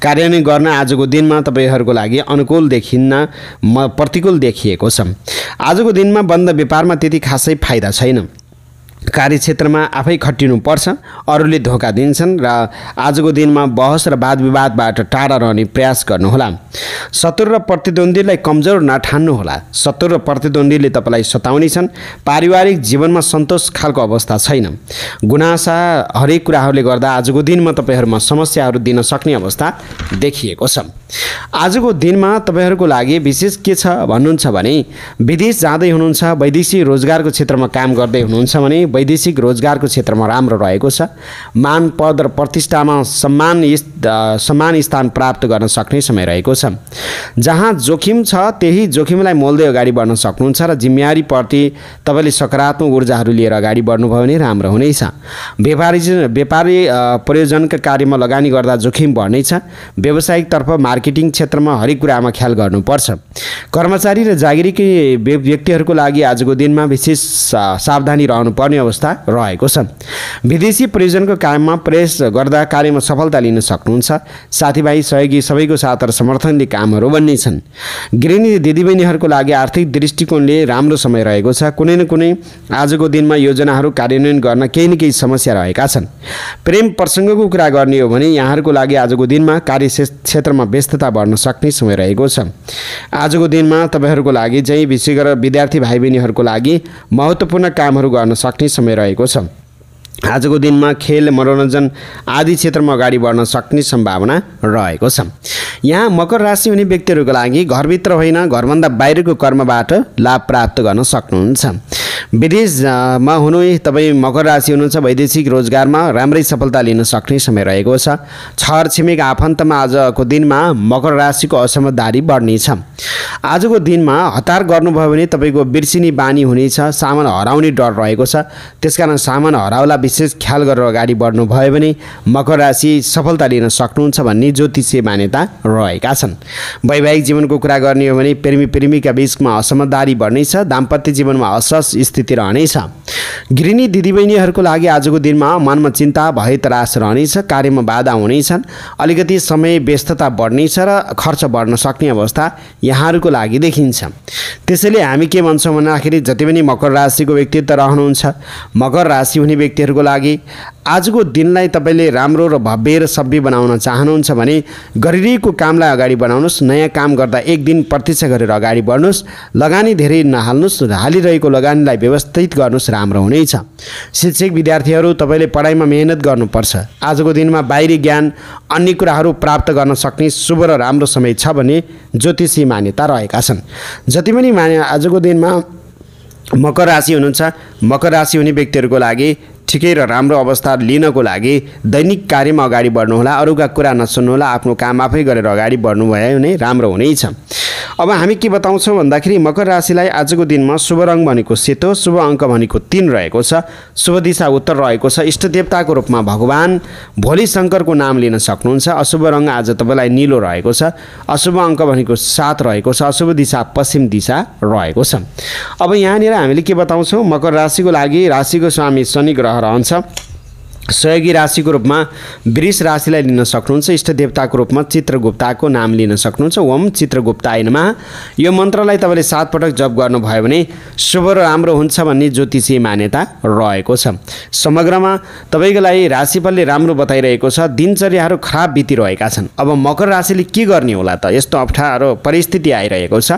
A: कार्यान्वयन गर्न आजको दिनमा तपाईँहरूको लागि अनुकूल देखिन्न म प्रतिकूल देखिएको छ। आजको दिनमा बन्द व्यापारमा त्यति खासै फाइदा छैन। कार्यक्षेत्रमा आफै खटिनुपर्छ। अरूले धोका दिन्छन् र आजको दिनमा बहस र वाद विवादबाट टाढा रहने प्रयास गर्नुहोला। शत्रु र प्रतिद्वन्द्वीलाई कमजोर नठान्नुहोला। शत्रु र प्रतिद्वन्द्वीले तपाईँलाई सताउनेछन् पारिवारिक जीवनमा सन्तोष खालको अवस्था छैन। गुनासा हरेक कुराहरूले गर्दा आजको दिनमा तपाईँहरूमा समस्याहरू दिन सक्ने अवस्था देखिएको छ। आजको दिनमा तपाईँहरूको लागि विशेष के छ भन्नुहुन्छ भने विदेश जाँदै हुनुहुन्छ वैदेशिक रोजगारको क्षेत्रमा काम गर्दै हुनुहुन्छ भने वैदेशिक रोजगारको क्षेत्रमा राम्रो रहेको छ। मान पद र प्रतिष्ठामा सम्मान सम्मान स्थान प्राप्त गर्न सक्ने समय रहेको छ। जहाँ जोखिम छ त्यही जोखिमलाई मोल्दै अगाडि बढ्न सक्नुहुन्छ र जिम्मेवारीप्रति तपाईँले सकारात्मक ऊर्जाहरू लिएर अगाडि बढ्नुभयो भने राम्रो हुनेछ। व्यापारी व्यापारी प्रयोजनका कार्यमा लगानी गर्दा जोखिम बढ्नेछ। व्यावसायिकतर्फ मार्केटिङ क्षेत्रमा हरेक कुरामा ख्याल गर्नुपर्छ। कर्मचारी र जागिरीकै व्यक्तिहरूको लागि आजको दिनमा विशेष सावधानी रहनुपर्ने अवस्था रहेको छ। विदेशी प्रयोजनको काममा प्रयास गर्दा कार्यमा सफलता लिन सक्नुहुन्छ। साथीभाइ सहयोगी सबैको साथ र समर्थनले कामहरू बन्नेछन् गृहिणी दिदीबहिनीहरूको लागि आर्थिक दृष्टिकोणले राम्रो समय रहेको छ। कुनै न कुनै आजको दिनमा योजनाहरू कार्यान्वयन गर्न केही न केही समस्या रहेका छन्। प्रेम प्रसङ्गको कुरा गर्ने हो भने यहाँहरूको लागि आजको दिनमा कार्य क्षेत्रमा व्यस्तता बढ्न सक्ने समय रहेको छ। आजको दिनमा तपाईँहरूको लागि चाहिँ विशेष गरेर विद्यार्थी भाइ बहिनीहरूको लागि महत्त्वपूर्ण कामहरू गर्न सक्ने समय रहेको छ। आजको दिनमा खेल मनोरञ्जन आदि क्षेत्रमा अगाडि बढ्न सक्ने सम्भावना रहेको छ। यहाँ मकर राशि हुने व्यक्तिहरूको लागि घरभित्र होइन घरभन्दा बाहिरको कर्मबाट लाभ प्राप्त गर्न सक्नुहुन्छ। विदेशमा हुनु तपाईँ मकर राशि हुनुहुन्छ वैदेशिक रोजगारमा राम्रै सफलता लिन सक्ने समय रहेको छ। छर छिमेक आफन्तमा आजको दिनमा मकर राशिको असमझदारी बढ्नेछ। आजको दिनमा हतार गर्नुभयो भने तपाईँको बिर्सिने बानी हुनेछ सामान हराउने डर रहेको छ। त्यसकारण सामान हराउला विशेष ख्याल गरेर अगाडि बढ्नुभयो भने मकर राशि सफलता लिन सक्नुहुन्छ भन्ने ज्योतिषीय मान्यता रहेका छन्। वैवाहिक जीवनको कुरा गर्ने हो भने प्रेमी प्रेमीका बिचमा असमझदारी बढ्नेछ दाम्पत्य जीवनमा असहज स्थिति रहनेछ। गृहिणी दिदीबहिनीहरूको लागि आजको दिनमा मनमा चिन्ता भय त्रास रहनेछ कार्यमा बाधा हुनेछन् अलिकति समय व्यस्तता बढ्नेछ र खर्च बढ्न सक्ने अवस्था यहाँहरूको लागि देखिन्छ। त्यसैले हामी के भन्छौँ भन्दाखेरि जति पनि मकर राशिको व्यक्तित्व रहनुहुन्छ मकर राशि हुने व्यक्तिहरूको लागि आजको दिनलाई तपाईँले राम्रो र भव्य र सभ्य बनाउन चाहनुहुन्छ भने गरिरहेको कामलाई अगाडि बढाउनुहोस् नयाँ काम गर्दा एक दिन प्रतीक्षा गरेर अगाडि बढ्नुहोस् लगानी धेरै नहाल्नुहोस् हालिरहेको लगानीलाई व्यवस्थित गर्नुहोस् राम्रो हुनेछ। शिक्षक विद्यार्थीहरू तपाईँले पढाइमा मेहनत गर्नुपर्छ। आजको दिनमा बाहिरी ज्ञान अन्य कुराहरू प्राप्त गर्न सक्ने शुभ र राम्रो समय छ भने ज्योतिषी मान्यता रहेका छन्। जति पनि माने आजको दिनमा मकर राशि हुनुहुन्छ मकर राशि हुने व्यक्तिहरूको लागि ठिकै र राम्रो अवस्था लिनको लागि दैनिक कार्यमा अगाडि बढ्नुहोला अरूका कुरा नसुन्नुहोला आफ्नो काम आफै गरेर अगाडि बढ्नुभयो भने राम्रो हुनेछ। अब हामी के बताउँछौँ भन्दाखेरि मकर राशिलाई आजको दिनमा शुभ रङ भनेको सेतो शुभ अङ्क भनेको तिन रहेको छ। शुभ दिशा उत्तर रहेको छ। इष्ट देवताको रूपमा भगवान् भोलि शङ्करको नाम लिन सक्नुहुन्छ। अशुभ रङ आज तपाईँलाई निलो रहेको छ। अशुभ अङ्क भनेको सात रहेको छ। अशुभ दिशा पश्चिम दिशा रहेको छ। अब यहाँनिर हामीले के बताउँछौँ? मकर राशिको लागि राशिको स्वामी शनि ग्रह रहन्छ। सहयोगी राशिको रूपमा वृष राशिलाई लिन सक्नुहुन्छ इष्ट देवताको रूपमा चित्रगुप्ताको नाम लिन सक्नुहुन्छ। ओम चित्रगुप्तायनमा यो मन्त्रलाई तपाईँले सातपटक जप गर्नुभयो भने शुभ र राम्रो हुन्छ भन्ने ज्योतिषीय मान्यता रहेको छ। समग्रमा तपाईँको लागि राशिफलले राम्रो बताइरहेको छ दिनचर्याहरू खराब बितिरहेका छन्। अब मकर राशिले के गर्ने होला त? यस्तो अप्ठ्यारो परिस्थिति आइरहेको छ।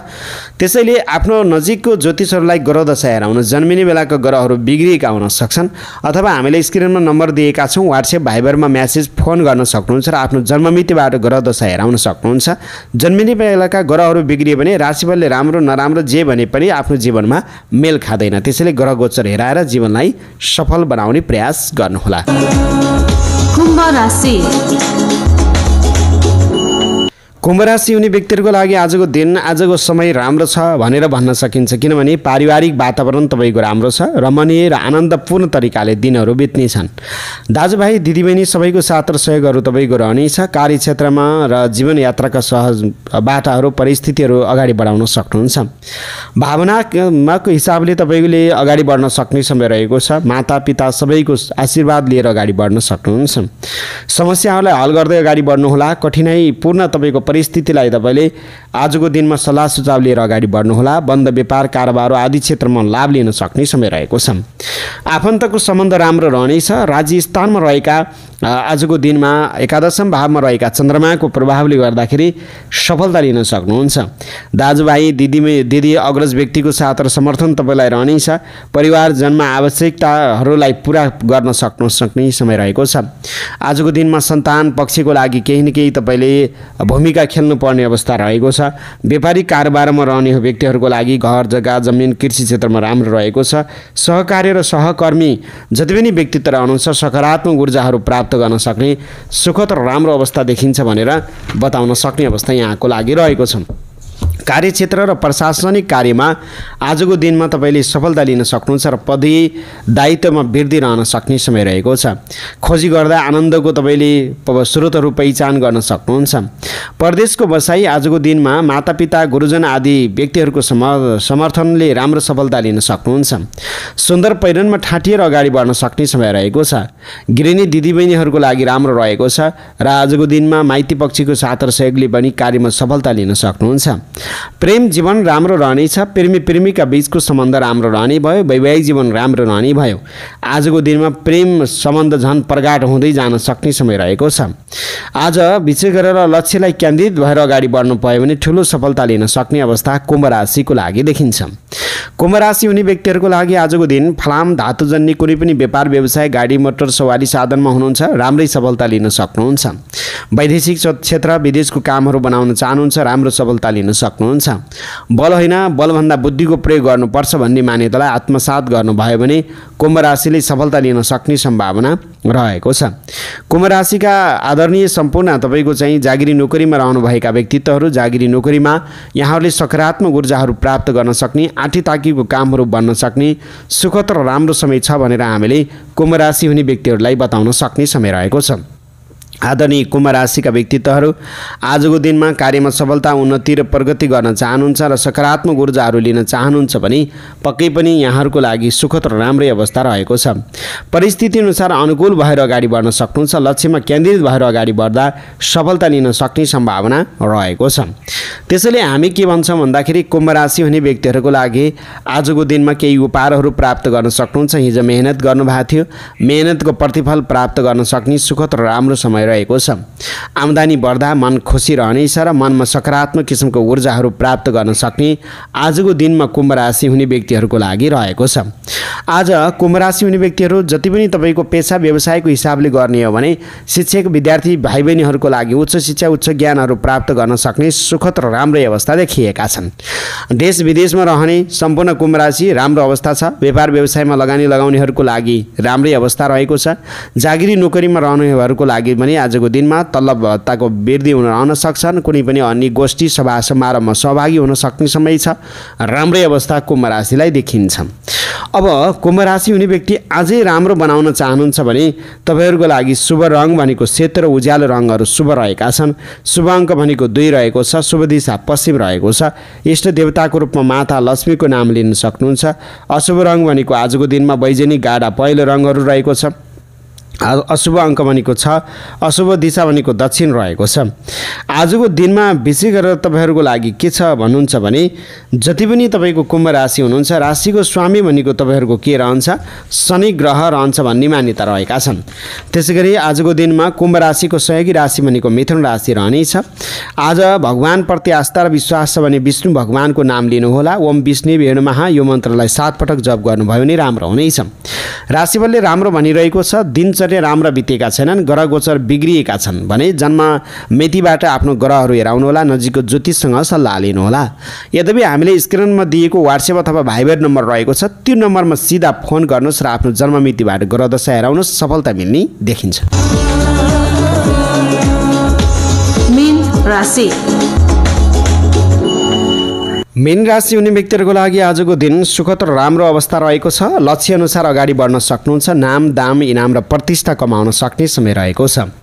A: त्यसैले आफ्नो नजिकको ज्योतिषहरूलाई ग्रह दशा हेराउन जन्मिने बेलाका ग्रहहरू बिग्रिएका हुन सक्छन्। अथवा हामीले स्क्रिनमा नम्बर दिएका छौँ। वाट्सएप भाइबरमा म्यासेज फोन गर्न सक्नुहुन्छ र आफ्नो जन्ममितिबाट ग्रह दशा हेराउन सक्नुहुन्छ। जन्मिने बेलाका ग्रहहरू बिग्रियो भने राशिफलले राम्रो नराम्रो जे भने पनि आफ्नो जीवनमा मेल खाँदैन। त्यसैले ग्रह गोचर हेराएर जीवनलाई सफल बनाउने प्रयास गर्नुहोला।
B: कुम्भ राशि
A: हुने व्यक्तिहरूको लागि आजको दिन आजको समय राम्रो छ भनेर भन्न सकिन्छ। किनभने पारिवारिक वातावरण तपाईँको राम्रो छ रमणीय र आनन्दपूर्ण तरिकाले दिनहरू बित्नेछन्। दाजुभाइ दिदीबहिनी सबैको साथ र सहयोगहरू तपाईँको रहनेछ कार्यक्षेत्रमा र जीवनयात्राका सहज बाटाहरू परिस्थितिहरू अगाडि बढाउन सक्नुहुन्छ। भावनात्मक हिसाबले तपाईँले अगाडि बढ्न सक्ने समय रहेको छ। माता पिता सबैको आशीर्वाद लिएर अगाडि बढ्न सक्नुहुन्छ। समस्याहरूलाई हल गर्दै अगाडि बढ्नुहोला। कठिनाइपूर्ण तपाईँको परिस्थितिलाई तपाईँले आजको दिनमा सल्लाह सुझाव लिएर अगाडि बढ्नुहोला। बन्द व्यापार कारोबार आदि क्षेत्रमा लाभ लिन सक्ने समय रहेको छ। आफन्तको सम्बन्ध राम्रो रहनेछ। राज्य स्थानमा रहेका आजको दिनमा एकादशम भावमा रहेका चन्द्रमाको प्रभावले गर्दाखेरि सफलता लिन सक्नुहुन्छ। दाजुभाइ दिदी दिदी अग्रज व्यक्तिको साथ र समर्थन तपाईँलाई रहनेछ। परिवारजनमा आवश्यकताहरूलाई पुरा गर्न सक्नु सक्ने समय रहेको छ। आजको दिनमा सन्तान पक्षको लागि केही न केही तपाईँले भूमिका खेल्नुपर्ने अवस्था रहेको छ। व्यापारिक कारोबारमा रहने व्यक्तिहरूको लागि घर जग्गा जमिन कृषि क्षेत्रमा राम्रो रहेको छ। सहकार्य र सहकर्मी जति पनि व्यक्तित्व रहनुहुन्छ सकारात्मक ऊर्जाहरू प्राप्त गर्न सक्ने सुखद र राम्रो अवस्था देखिन्छ भनेर बताउन सक्ने अवस्था यहाँको लागि रहेको छ। कार्यक्षेत्र र प्रशासनिक कार्यमा आजको दिनमा तपाईँले सफलता लिन सक्नुहुन्छ र पदवी दायित्वमा वृद्धि रहन सक्ने समय रहेको छ। खोजी गर्दा आनन्दको तपाईँले स्रोतहरू पहिचान गर्न सक्नुहुन्छ। परदेशको बसाइ आजको दिनमा मातापिता गुरुजन आदि व्यक्तिहरूको सम समर्थनले राम्रो सफलता लिन सक्नुहुन्छ। सुन्दर पहिरनमा ठाटिएर अगाडि बढ्न सक्ने समय रहेको छ। गृहिणी दिदीबहिनीहरूको लागि राम्रो रहेको छ र आजको दिनमा माइती पक्षीको साथ र सहयोगले पनि कार्यमा सफलता लिन सक्नुहुन्छ। प्रेम जीवन राम्रो रहनेछ। प्रेमी प्रेमीका बिचको सम्बन्ध राम्रो रहने भयो। वैवाहिक जीवन राम्रो रहने भयो। आजको दिनमा प्रेम सम्बन्ध झन् प्रगाट हुँदै जान सक्ने समय रहेको छ। आज विशेष गरेर लक्ष्यलाई केन्द्रित भएर अगाडि बढ्नु भयो भने ठुलो सफलता लिन सक्ने अवस्था कुम्भ राशिको लागि देखिन्छ। कुम्भ राशि हुने व्यक्तिहरूको लागि आजको दिन फलाम धातुजन्य कुनै पनि व्यापार व्यवसाय गाडी मोटर सवारी साधनमा हुनुहुन्छ। राम्रै सफलता लिन सक्नुहुन्छ। वैदेशिक क्षेत्र विदेशको कामहरू बनाउन चाहनुहुन्छ राम्रो सफलता लिन सक्नुहुन्छ। बल होइन बलभन्दा बुद्धिको प्रयोग गर्नुपर्छ भन्ने मान्यतालाई आत्मसात गर्नुभयो भने कुम्भ राशिले सफलता लिन सक्ने सम्भावना रहेको छ। कुम्भ राशिका आदरणीय सम्पूर्ण तपाईँको चाहिँ जागिरी नोकरीमा रहनुभएका व्यक्तित्वहरू जागिरी नोकरीमा यहाँहरूले सकारात्मक ऊर्जाहरू प्राप्त गर्न सक्ने आँटी ताकीको कामहरू बन्न सक्ने सुखद र राम्रो समय छ भनेर हामीले कुम्भ राशि हुने व्यक्तिहरूलाई बताउन सक्ने समय रहेको छ। आदरणीय कुम्भ राशिका व्यक्तित्वहरू आजको दिनमा कार्यमा सफलता उन्नति र प्रगति गर्न चाहनुहुन्छ र सकारात्मक ऊर्जाहरू लिन चाहनुहुन्छ भने पक्कै पनि यहाँहरूको लागि सुखद र राम्रै अवस्था रहेको छ। परिस्थिति अनुसार अनुकूल भएर अगाडि बढ्न सक्नुहुन्छ लक्ष्यमा केन्द्रित भएर अगाडि बढ्दा सफलता लिन सक्ने सम्भावना रहेको छ। त्यसैले हामी के भन्छौँ भन्दाखेरि कुम्भ राशि हुने व्यक्तिहरूको लागि आजको दिनमा केही उपहारहरू प्राप्त गर्न सक्नुहुन्छ। हिजो मेहनत गर्नुभएको थियो। मेहनतको प्रतिफल प्राप्त गर्न सक्ने सुखद र राम्रो समय रहेको छ। आम्दानी बढ्दा मन खुसी रहनेछ र मनमा सकारात्मक किसिमको ऊर्जाहरू प्राप्त गर्न सक्ने आजको दिनमा कुम्भ राशि हुने व्यक्तिहरूको लागि रहेको छ। आज कुम्भ राशि हुने व्यक्तिहरू जति पनि तपाईँको पेसा व्यवसायको हिसाबले गर्ने हो भने शिक्षक विद्यार्थी भाइ बहिनीहरूको लागि उच्च शिक्षा उच्च ज्ञानहरू प्राप्त गर्न सक्ने सुखद र राम्रै अवस्था देखिएका छन्। देश विदेशमा रहने सम्पूर्ण कुम्भ राशि राम्रो अवस्था छ। व्यापार व्यवसायमा लगानी लगाउनेहरूको लागि राम्रै अवस्था रहेको छ। जागिरी नोकरीमा रहनेहरूको लागि पनि आजको दिनमा तल्लो भत्ताको वृद्धि हुन रहन सक्छन्। कुनै पनि अन्य गोष्ठी सभा समारोहमा सहभागी हुन सक्ने समय छ। राम्रै अवस्था कुम्भ राशिलाई देखिन्छ। अब कुम्भ राशि हुने व्यक्ति अझै राम्रो बनाउन चाहनुहुन्छ भने तपाईँहरूको लागि शुभ रङ भनेको सेतो र उज्यालो रङहरू शुभ रहेका छन्। शुभ अङ्क भनेको दुई रहेको छ। शुभ दिशा पश्चिम रहेको छ। इष्ट देवताको रूपमा माता लक्ष्मीको नाम लिन सक्नुहुन्छ। अशुभ रङ भनेको आजको दिनमा वैजनिक गाडा पहिलो रङहरू रहेको छ। अशुभ अङ्क भनेको छ अशुभ दिशा भनेको दक्षिण रहेको छ। आजको दिनमा विशेष गरेर तपाईँहरूको लागि के छ भन्नुहुन्छ भने जति पनि तपाईँको कुम्भ राशि हुनुहुन्छ राशिको स्वामी भनेको तपाईँहरूको के रहन्छ? शनि ग्रह रहन्छ भन्ने मान्यता रहेका छन्। त्यसै गरी आजको दिनमा कुम्भ राशिको सहयोगी राशि भनेको मिथुन राशि रहनेछ आज भगवान्प्रति आस्था र विश्वास छ भने विष्णु भगवान्को नाम लिनुहोला। ओम विष्णु वेणुमहा यो मन्त्रलाई सात पटक जप गर्नुभयो भने राम्रो हुनेछ। राशिफलले राम्रो भनिरहेको छ दिनचर्या राम्रा बितेका छैनन् ग्रह गोचर बिग्रिएका छन् भने जन्म मितिबाट आफ्नो ग्रहहरू हेराउनुहोला नजिकको ज्योतिषसँग सल्लाह लिनुहोला। यद्यपि हामीले स्क्रिनमा दिएको वाट्सएप अथवा भाइबर नम्बर रहेको छ त्यो नम्बरमा सिधा फोन गर्नुहोस् र आफ्नो जन्म मितिबाट ग्रह दशा हेराउनुहोस् सफलता मिल्ने देखिन्छ।
B: मीन राशि
A: हुने व्यक्तिहरूको लागि आजको दिन सुखद र राम्रो अवस्था रहेको छ। लक्ष्य अनुसार अगाडि बढ्न सक्नुहुन्छ। नाम दाम इनाम र प्रतिष्ठा कमाउन सक्ने समय रहेको छ।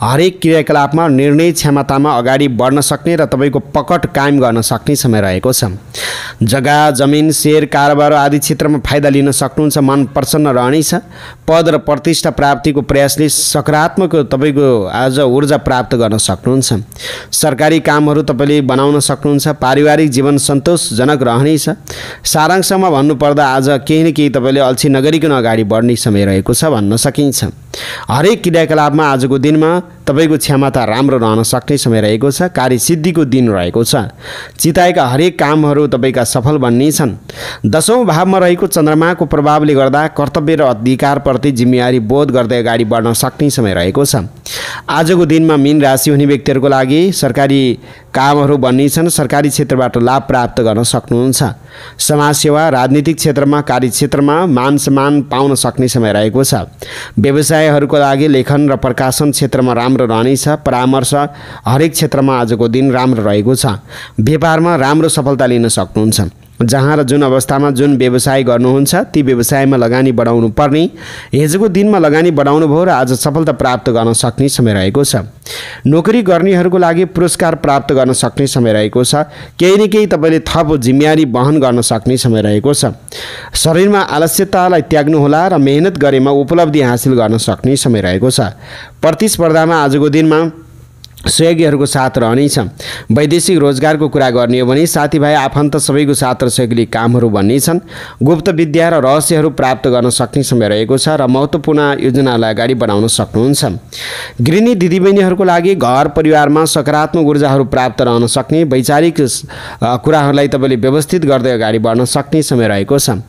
A: हरेक क्रियाकलापमा निर्णय क्षमतामा अगाडि बढ्न सक्ने र तपाईँको पकड कायम गर्न सक्ने समय रहेको छ। जग्गा जमिन सेयर कारोबार आदि क्षेत्रमा फाइदा लिन सक्नुहुन्छ। मन प्रसन्न रहनेछ। पद र प्रतिष्ठा प्राप्तिको प्रयासले सकारात्मक तपाईँको आज ऊर्जा प्राप्त गर्न सक्नुहुन्छ। सरकारी कामहरू तपाईँले बनाउन सक्नुहुन्छ। पारिवारिक जीवन सन्तोषजनक रहनेछ। सारांशमा भन्नुपर्दा आज केही न केही तपाईँले अल्छी नगरिकन अगाडि बढ्ने समय रहेको छ भन्न सकिन्छ। हरेक क्रियाकलापमा आजको दिनमा तपाईँको क्षमता राम्रो रहन सक्ने समय रहेको छ कार्यसिद्धिको दिन रहेको छ। चिताएका हरेक कामहरू तपाईँका सफल बन्नेछन्। दसौँ भावमा रहेको चन्द्रमाको प्रभावले गर्दा कर्तव्य र अधिकारप्रति जिम्मेवारी बोध गर्दै अगाडि बढ्न सक्ने समय रहेको छ। आजको दिनमा मीन राशि हुने व्यक्तिहरूको लागि सरकारी कामहरू बन्नेछन्। सरकारी क्षेत्रबाट लाभ प्राप्त गर्न सक्नुहुन्छ। समाजसेवा राजनीतिक क्षेत्रमा कार्यक्षेत्रमा मान सम्मान पाउन सक्ने समय रहेको छ। व्यवसायहरूको लागि लेखन र प्रकाशन क्षेत्रमा राम्रो रहनेछ परामर्श हरेक क्षेत्रमा आजको दिन राम्रो रहेको छ। व्यापारमा राम्रो सफलता लिन सक्नुहुन्छ। जहाँ र जुन अवस्थामा जुन व्यवसाय गर्नुहुन्छ ती व्यवसायमा लगानी बढाउनु पर्ने। हिजोको दिनमा लगानी बढाउनु भयो र आज सफलता प्राप्त गर्न सक्ने समय रहेको छ। नोकरी गर्नेहरूको लागि पुरस्कार प्राप्त गर्न सक्ने समय रहेको छ। केही न केही तपाईँले थप जिम्मेवारी वहन गर्न सक्ने समय रहेको छ। शरीरमा आलस्यतालाई त्याग्नुहोला र मेहनत गरेमा उपलब्धि हासिल गर्न सक्ने समय रहेको छ। प्रतिस्पर्धामा आजको दिनमा सहयोगीहरूको साथ रहनेछ वैदेशिक रोजगारको कुरा गर्ने हो भने साथीभाइ आफन्त सबैको साथ र सहयोगले कामहरू बन्नेछन् गुप्त विद्या र रहस्यहरू प्राप्त गर्न सक्ने समय रहेको छ र महत्त्वपूर्ण योजनालाई अगाडि बढाउन सक्नुहुन्छ। गृहिणी दिदीबहिनीहरूको लागि घर परिवारमा सकारात्मक ऊर्जाहरू प्राप्त रहन सक्ने वैचारिक कुराहरूलाई तपाईँले व्यवस्थित गर्दै अगाडि बढ्न सक्ने समय रहेको छ।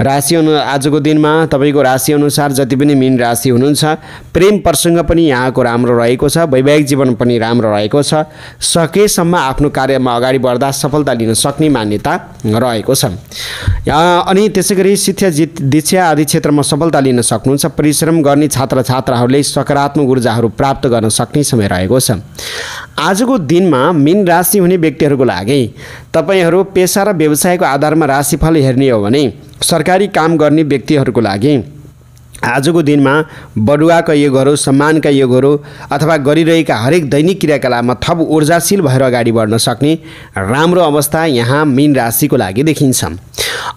A: राशि अनु आजको दिनमा तपाईँको राशिअनुसार जति पनि मिन राशि हुनुहुन्छ प्रेम प्रसङ्ग पनि यहाँको राम्रो रहेको छ। वैवाहिक जीवन पनि राम्रो रहेको छ। सकेसम्म आफ्नो कार्यमा अगाडि बढ्दा सफलता लिन सक्ने मान्यता रहेको छ। अनि त्यसै गरी शिक्षा जित दीक्षा आदि क्षेत्रमा सफलता लिन सक्नुहुन्छ। परिश्रम गर्ने छात्र छात्राहरूले सकारात्मक ऊर्जाहरू प्राप्त गर्न सक्ने समय रहेको छ। आजको दिनमा मिन राशि हुने व्यक्तिहरूको लागि तपाईँहरू पेसा र व्यवसायको आधारमा राशिफल हेर्ने हो भने सरकारी काम गर्ने व्यक्तिहरूको लागि आजको दिनमा बडुवाका योगहरू सम्मानका योगहरू अथवा गरिरहेका हरेक दैनिक क्रियाकलापमा थप ऊर्जाशील भएर अगाडि बढ्न सक्ने राम्रो अवस्था यहाँ मिन राशिको लागि देखिन्छ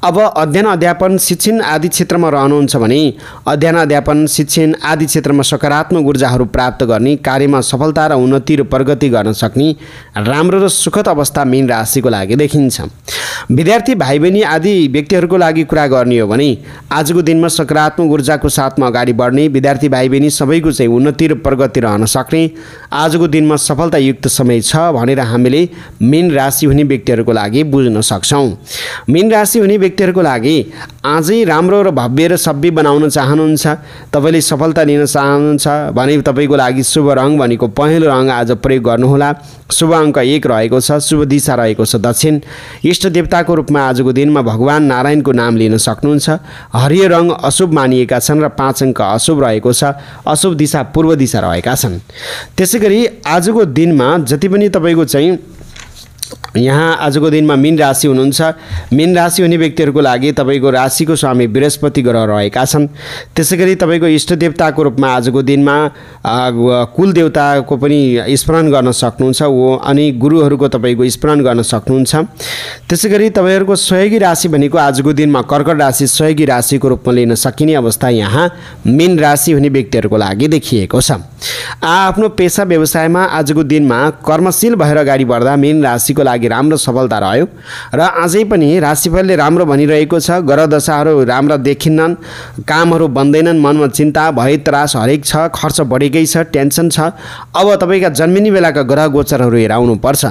A: अब अध्ययन अध्यापन शिक्षण आदि क्षेत्रमा रहनुहुन्छ भने अध्ययन अध्यापन शिक्षण आदि क्षेत्रमा सकारात्मक ऊर्जाहरू प्राप्त गर्ने कार्यमा सफलता र उन्नति र प्रगति गर्न सक्ने राम्रो र सुखद अवस्था मिन राशिको लागि देखिन्छ। विद्यार्थी भाइ बहिनी आदि व्यक्तिहरूको लागि कुरा गर्ने हो भने आजको दिनमा सकारात्मक ऊर्जाको साथमा अगाडि बढ्ने विद्यार्थी भाइ बहिनी सबैको चाहिँ उन्नति र प्रगति रहन सक्ने आजको दिनमा सफलतायुक्त समय छ भनेर हामीले मिन राशि हुने व्यक्तिहरूको लागि बुझ्न सक्छौँ। मिन राशि हुने व्यक्तिहरूको लागि आजै राम्रो र भव्य र सभ्य बनाउन चाहनुहुन्छ तपाईँले सफलता लिन चाहनुहुन्छ भने तपाईँको लागि शुभ रङ भनेको पहेँलो रङ आज प्रयोग गर्नुहोला। शुभ अङ्क एक रहेको छ शुभ दिशा रहेको छ दक्षिण। इष्ट देवताको रूपमा आजको दिनमा भगवान् नारायणको नाम लिन सक्नुहुन्छ। हरियो रङ अशुभ मानिएका छन् र पाँच अङ्क अशुभ रहेको छ। अशुभ दिशा पूर्व दिशा रहेका छन्। त्यसै गरी आजको दिनमा जति पनि तपाईँको चाहिँ यहाँ आजको दिनमा मिन राशि हुनुहुन्छ। मिन राशि हुने व्यक्तिहरूको लागि तपाईँको राशिको स्वामी बृहस्पति ग्रह रहेका छन्। त्यसै गरी तपाईँको इष्ट देवताको रूपमा आजको दिनमा कुल देवताको पनि स्मरण गर्न सक्नुहुन्छ। हो अनि गुरुहरूको तपाईँको स्मरण गर्न सक्नुहुन्छ। त्यसै गरी तपाईँहरूको सहयोगी राशि भनेको आजको दिनमा कर्कट राशि सहयोगी राशिको रूपमा लिन सकिने अवस्था यहाँ मिन राशि हुने व्यक्तिहरूको लागि देखिएको छ। आफ्नो पेसा व्यवसायमा आजको दिनमा कर्मशील भएर अगाडि बढ्दा मिन राशिको लागि राम्रो सफलता रह्यो। र अझै पनि राशिफलले राम्रो भनिरहेको छ ग्रह दशाहरू राम्रा देखिन्नन् कामहरू बन्दैनन् मनमा चिन्ता भय त्रास हरेक छ खर्च बढेकै छ टेन्सन छ। अब तपाईँका जन्मिने बेलाका ग्रह गोचरहरू हेराउनु पर्छ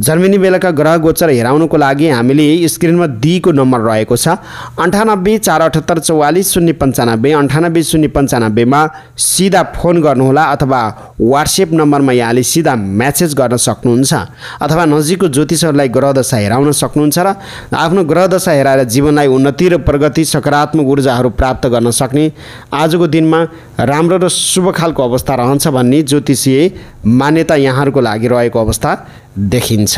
A: जन्मिने बेलाका ग्रह गोचर हेराउनुको लागि हामीले स्क्रिनमा दिएको नम्बर रहेको छ अन्ठानब्बे चार अठहत्तर चौवालिस शून्य पन्चानब्बे अन्ठानब्बे शून्य पन्चानब्बेमा सिधा फोन गर्नुहोला अथवा वाट्सएप नम्बरमा यहाँले सिधा म्यासेज गर्न सक्नुहुन्छ। अथवा नजिकको ज्योतिषहरूलाई ग्रहदशा हेराउन सक्नुहुन्छ र आफ्नो ग्रहदशा हेराएर जीवनलाई उन्नति र प्रगति सकारात्मक ऊर्जाहरू प्राप्त गर्न सक्ने आजको दिनमा राम्रो र शुभ खालको अवस्था रहन्छ भन्ने ज्योतिषीय मान्यता यहाँहरूको लागि रहेको अवस्था देखिन्छ।